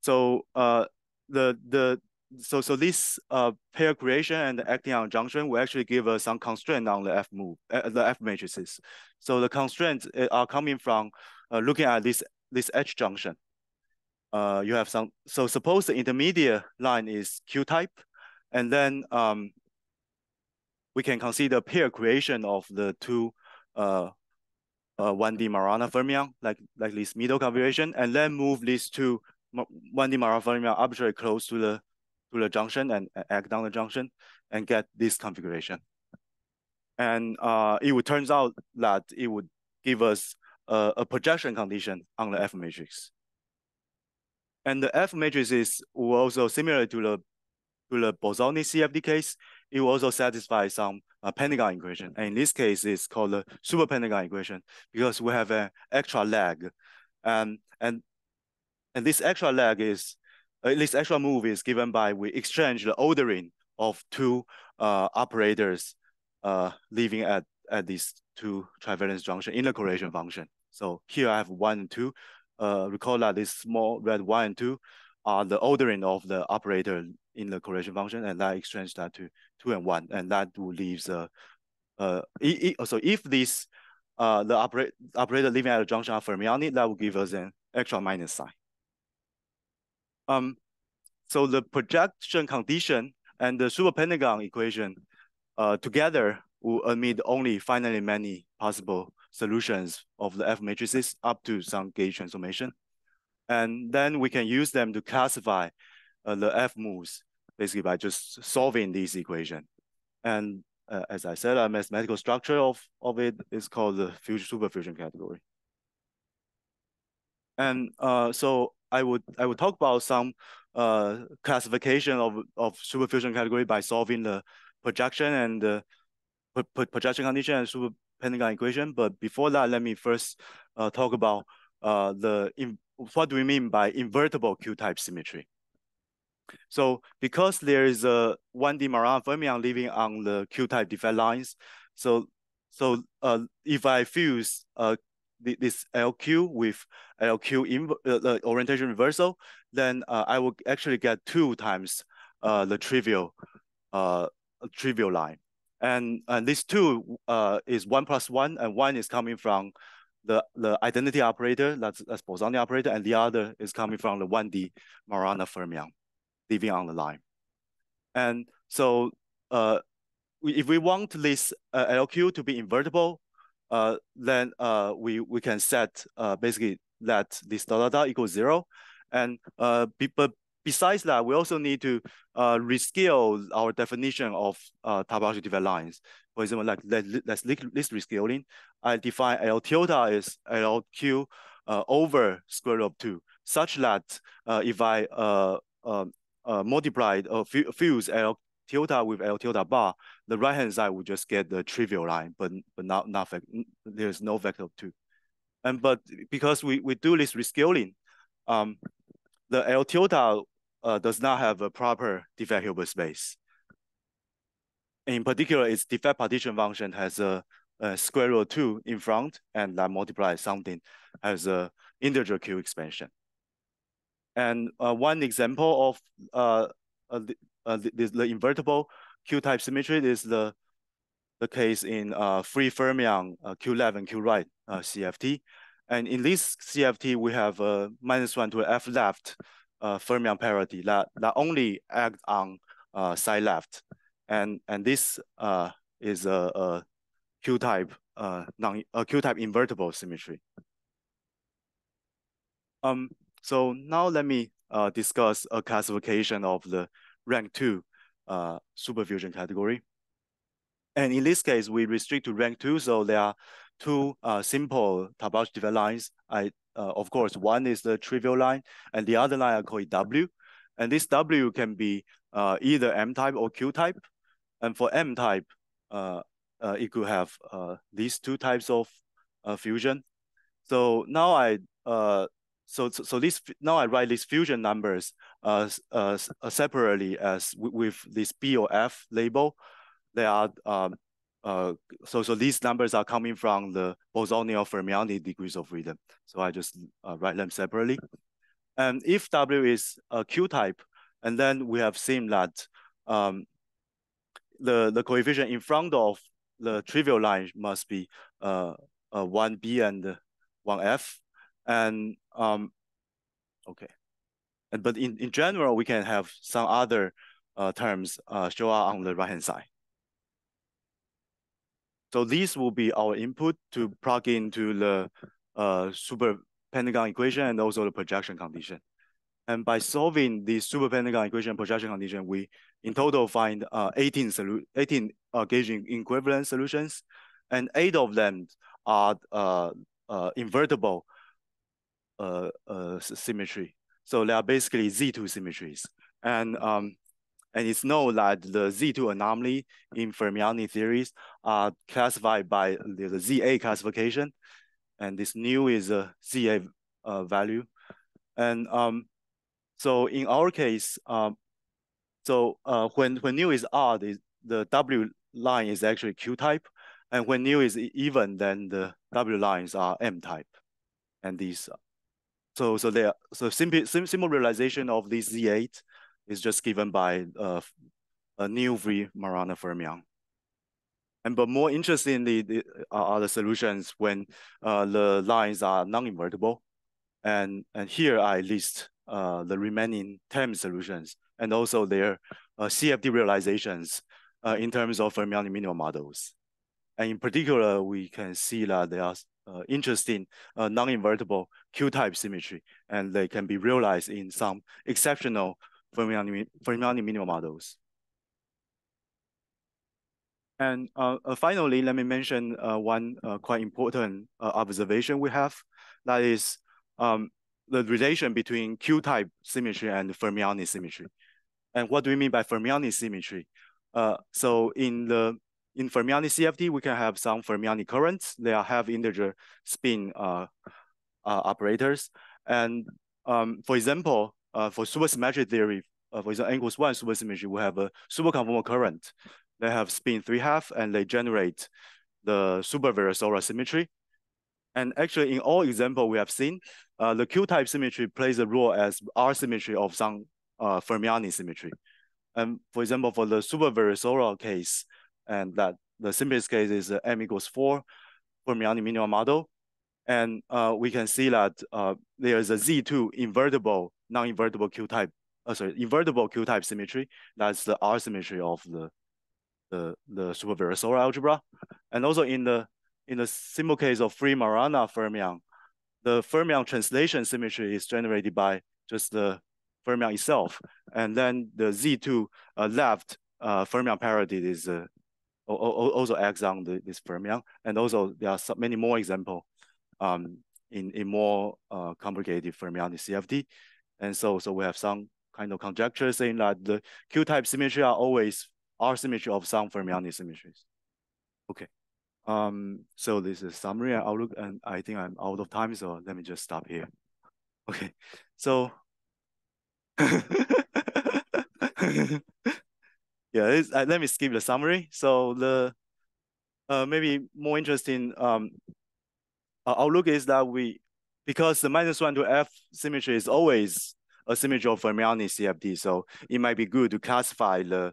so uh, the the so so this uh, pair creation and acting on junction will actually give us some constraint on the F move, uh, the F matrices. So the constraints uh, are coming from uh, looking at this this H junction. Uh, you have some. So suppose the intermediate line is Q type, and then um, we can consider pair creation of the two uh, uh, 1D Majorana fermion, like like this middle configuration, and then move these two 1D Majorana fermion arbitrarily close to the to the junction and act down the junction and get this configuration. And uh, it would turns out that it would give us a, a projection condition on the F matrix. And the F matrix is also similar to the to the bosonic CFT case. It will also satisfy some uh, pentagon equation. And in this case, it's called the super pentagon equation because we have an extra leg. Um, and, and this extra leg is uh, this extra move is given by we exchange the ordering of two uh, operators uh, living at, at these two trivalence junction in the correlation function. So here I have one and two. Uh, recall that this small red one and two are the ordering of the operator in the correlation function, and that exchange that to two and one, and that leaves uh, uh, so if this uh, the operator operator living at a junction are fermionic, that will give us an extra minus sign. Um, so the projection condition and the super pentagon equation uh, together will admit only finitely many possible solutions of the F matrices up to some gauge transformation. And then we can use them to classify uh, the F moves basically by just solving this equation. And uh, as I said, a mathematical structure of, of it is called the fusion, superfusion category. And uh, so I would I would talk about some uh, classification of, of superfusion category by solving the projection and the projection condition and super pentagon equation. But before that, let me first uh, talk about uh, the in, what do we mean by invertible Q-type symmetry. So because there is a 1D Majorana fermion living on the Q-type defect lines, so so uh, if I fuse uh, this LQ with LQ in uh, the orientation reversal, then uh, I will actually get two times uh, the trivial uh, trivial line. And, and this two uh, is one plus one, and one is coming from the, the identity operator, that's, that's bosonic operator, and the other is coming from the 1D Majorana fermion living on the line. And so uh, if we want this LQ to be invertible, uh, then uh, we, we can set uh, basically that this dot dot equals zero. And uh, be, but besides that, we also need to uh, rescale our definition of uh, topology defect lines. For example, like let, let's list rescaling. I define L tilde as LQ uh, over square root of two, such that uh, if I uh, uh, uh, multiply or uh, fuse L tilde with L tilde bar, the right hand side would just get the trivial line, but but not not there's no vector of two. And but because we, we do this rescaling, um, the L tilde uh, does not have a proper defect Hilbert space. In particular, its defect partition function has a uh, square root two in front and that multiply something as a integer Q expansion. And uh, one example of uh, uh, the, uh, the, the, invertible Q-type symmetry is the the case in uh, free fermion uh, Q left and Q right uh, CFT. And in this CFT, we have a minus one to F left uh, fermion parity that, that only act on uh, side left. And, and this uh, is a, a Q-type uh, non a Q-type invertible symmetry. Um, so now let me uh, discuss a classification of the rank two uh, superfusion category. And in this case, we restrict to rank two, so there are two uh, simple topology defect lines. I, uh, of course, one is the trivial line, and the other line I call it W. And this W can be uh, either M type or Q type. And for M type, uh, uh, it could have uh, these two types of uh, fusion. So now I uh, so so this now I write these fusion numbers uh, uh, uh separately as with this B or F label. They are um, uh, so so these numbers are coming from the Bosonian Fermionic degrees of freedom. So I just uh, write them separately. And if W is a Q type, and then we have seen that um, the the coefficient in front of the trivial line must be uh, uh, 1b and 1f. And um, okay. And, but in, in general, we can have some other uh, terms uh, show up on the right-hand side. So these will be our input to plug into the uh, super pentagon equation and also the projection condition. And by solving the super pentagon equation projection condition, we in total find uh, 18, 18 uh, gauging equivalent solutions, and eight of them are uh, uh, invertible uh, uh, symmetry. So they are basically Z2 symmetries. And, um, and it's known that the Z2 anomaly in Fermionic theories are classified by the, Z8 classification. And this nu is a Z8 uh, value. And um, so in our case, um, so uh, when, when nu is odd, the W line is actually Q type. And when nu is even, then the W lines are M type. And these, so so they are, so simple, simple realization of this Z8 is just given by uh, a new free Majorana fermion. And but more interestingly the, are the solutions when uh, the lines are non-invertible. And, and here I list uh, the remaining 10 solutions and also their uh, CFT realizations uh, in terms of Fermionic minimal models. And in particular, we can see that there are uh, interesting uh, non-invertible Q-type symmetry, and they can be realized in some exceptional Fermionic minimal models. And uh, uh, finally, let me mention uh, one uh, quite important uh, observation we have. That is um, the relation between Q-type symmetry and Fermionic symmetry. And what do we mean by Fermionic symmetry? Uh, so in the in fermionic CFT, we can have some fermionic currents. They have integer spin uh, uh, operators. And um, for example, uh, for supersymmetry theory, uh, for example, equals one supersymmetry, we have a superconformal current. They have spin three half and they generate the super Virasoro symmetry. And actually in all example we have seen, uh, the Q-type symmetry plays a role as R symmetry of some uh, Fermionic symmetry. And for example, for the super Virasoro case, and that the simplest case is uh, M equals four Fermionic minimal model. And uh, we can see that uh, there is a Z2 invertible, non-invertible Q-type, uh, sorry, invertible Q-type symmetry. That's the R symmetry of the the the super Virasoro algebra. And also in the in the simple case of free Majorana fermion, the fermion translation symmetry is generated by just the fermion itself. And then the Z2 uh, left uh, fermion parity is uh, also acts on the, this fermion. And also there are so many more examples um, in, in more uh, complicated fermion CFT. And so, so we have some kind of conjecture saying that the Q-type symmetry are always R symmetry of some Fermionic symmetries. Okay. Um, so this is summary and outlook, and I think I'm out of time, so let me just stop here. Okay, so yeah, uh, let me skip the summary. So the uh, maybe more interesting um, outlook is that we, because the minus one to F symmetry is always a symmetry of Fermionic CFT, so it might be good to classify the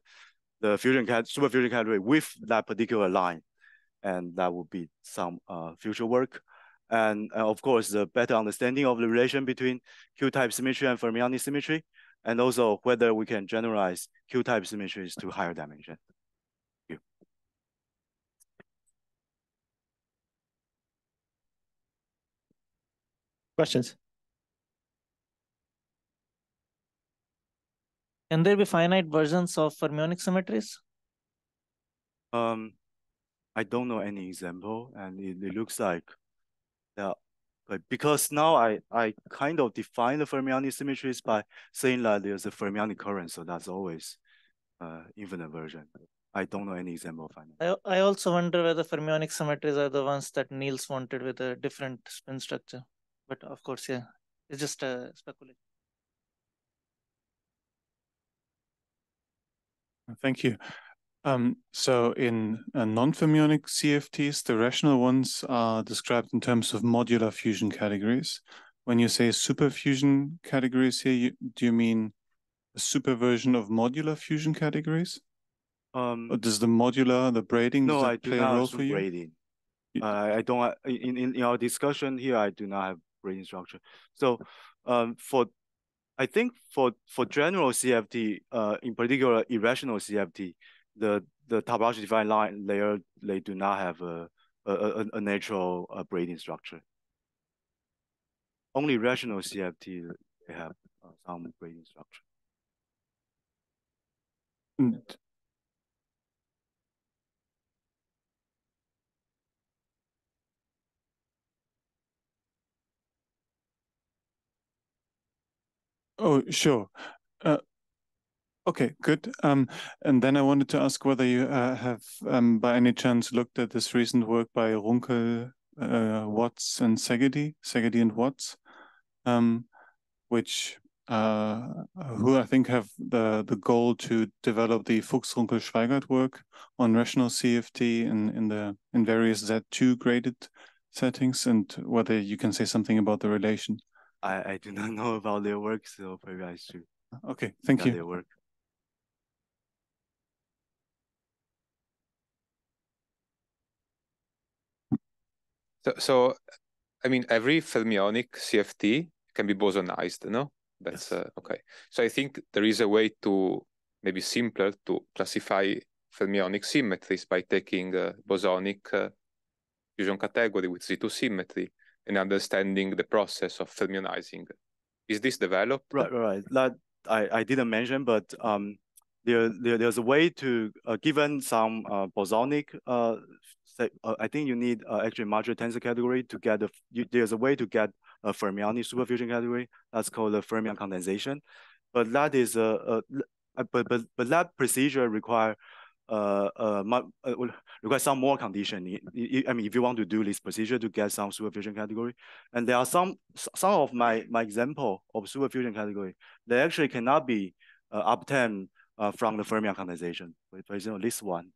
the fusion cat superfusion category with that particular line, and that would be some uh, future work. And uh, of course, the better understanding of the relation between Q-type symmetry and Fermionic symmetry, and also whether we can generalize Q-type symmetries to higher dimension. Questions? Can there be finite versions of fermionic symmetries? Um, I don't know any example, and it, it looks like yeah, but because now I I kind of define the fermionic symmetries by saying that there's a fermionic current, so that's always uh, infinite version. I don't know any example of finite. I, I also wonder whether fermionic symmetries are the ones that Niels wanted with a different spin structure. But of course, yeah, it's just a speculation. Thank you. Um, so in uh, non-fermionic CFTs, the rational ones are described in terms of modular fusion categories. When you say superfusion categories here, you, do you mean a super version of modular fusion categories? Um, or does the modular, the braiding, no, I play do not a role have for you? braiding. Uh, I don't, in, in, in our discussion here, I do not have braiding structure. So um, for I think for for general CFT, uh, in particular irrational CFT, the the topology defined line layer they do not have a a, a natural uh, braiding structure. Only rational CFT they have uh, some braiding structure. And Oh, sure. Uh, okay, good. Um, and then I wanted to ask whether you uh, have, um, by any chance, looked at this recent work by Runkel, uh, Watts, and Szegedy, Szegedy and Watts, um, which uh, who I think have the the goal to develop the Fuchs-Runkel-Schweigert work on rational CFT in in the in various Z2 graded settings, and whether you can say something about the relation. I, I do not know about their work, so maybe I should. Okay, thank you. Their work. So, so, I mean, every fermionic CFT can be bosonized, no? That's yes. uh, okay. So I think there is a way to maybe simpler to classify fermionic symmetries by taking uh, bosonic uh, fusion category with Z2 symmetry and understanding the process of fermionizing. Is this developed? Right, right. That I, I didn't mention, but um, there, there there's a way to uh, given some uh, bosonic uh, uh, I think you need uh, actually modular tensor category to get the you, there's a way to get a Fermionic superfusion category that's called the fermion condensation, but that is a, a but but but that procedure require uh, uh, uh require some more condition. I mean, if you want to do this procedure to get some superfusion category, and there are some some of my my example of superfusion category, they actually cannot be uh, obtained uh, from the fermion condensation. For example, this one,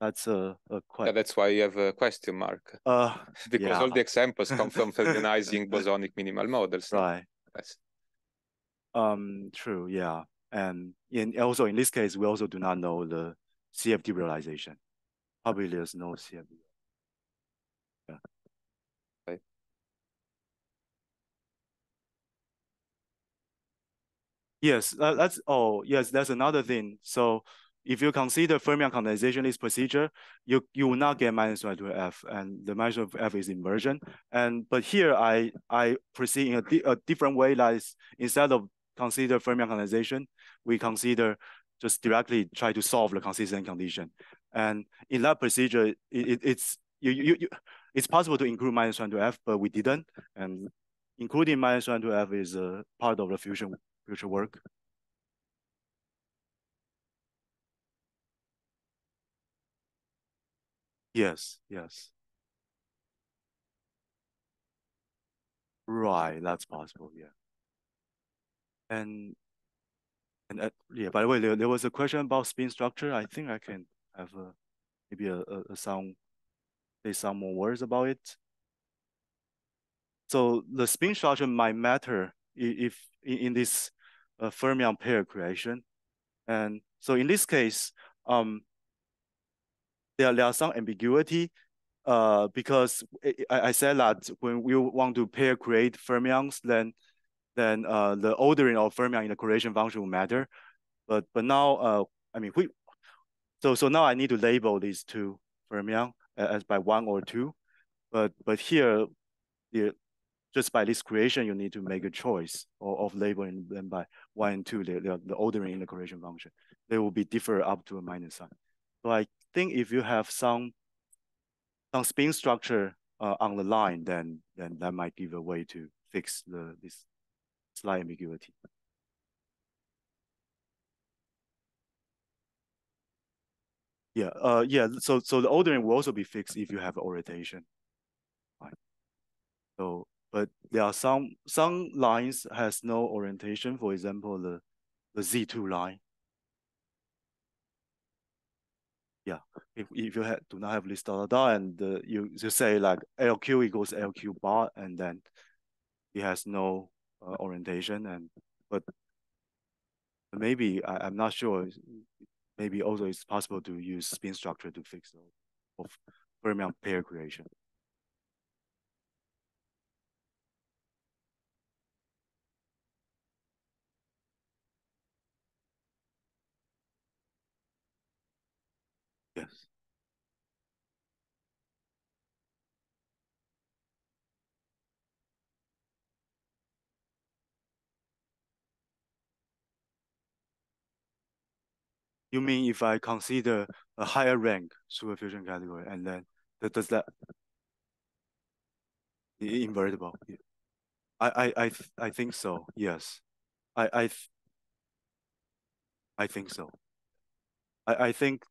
that's a, a quite. Yeah, that's why you have a question mark. Uh, because yeah. all the examples come from fermionizing bosonic minimal models. Right. Yes. Um. True. Yeah. And in also in this case, we also do not know the CFT realization. Probably there's no CFT. Yeah. Right. Yes, uh, that's oh yes, that's another thing. So if you consider fermion condensation this procedure, you you will not get minus one to f, and the minus one to f is inversion. And but here I I proceed in a, di a different way. Is instead of consider fermion condensation, we consider just directly try to solve the consistent condition. And in that procedure, it, it, it's you, you, you, it's possible to include minus one to f, but we didn't. And including minus one to f is a part of the fusion future work. Yes, yes. Right, that's possible, yeah. And and uh, yeah, by the way, there, there was a question about spin structure. I think I can have a maybe a, a, a some say some more words about it. So the spin structure might matter if, if in this uh, fermion pair creation. And so in this case, um, there, there are some ambiguity uh, because I, I said that when we want to pair create fermions, then then uh, the ordering of fermion in the correlation function will matter. But but now uh, I mean we so so now I need to label these two fermion as by one or two. But but here the just by this creation, you need to make a choice of, of labeling them by one and two, the, the, the ordering in the correlation function. They will be differ up to a minus sign. So I think if you have some some spin structure uh, on the line, then then that might give a way to fix the this slight ambiguity. Yeah, uh, yeah. So so the ordering will also be fixed if you have orientation. Right. So, but there are some some lines has no orientation. For example, the the Z two line. Yeah, if, if you have, do not have this dot dot and uh, you, you say like LQ equals LQ bar and then it has no uh, orientation and but maybe I, I'm not sure maybe also it's possible to use spin structure to fix the of fermion pair creation. Yes. You mean if I consider a higher rank superfusion category and then does that invertible? I I I I think so. Yes, I I I think so. I I think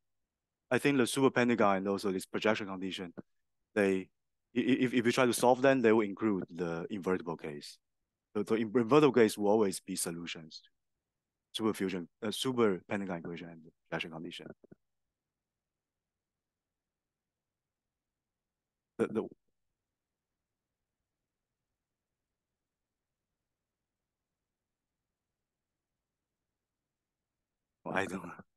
I think the super pentagon and also this projection condition, they if if you try to solve them, they will include the invertible case. So the invertible case will always be solutions super fusion, uh, super pentagon equation and projection condition. The, the I don't know.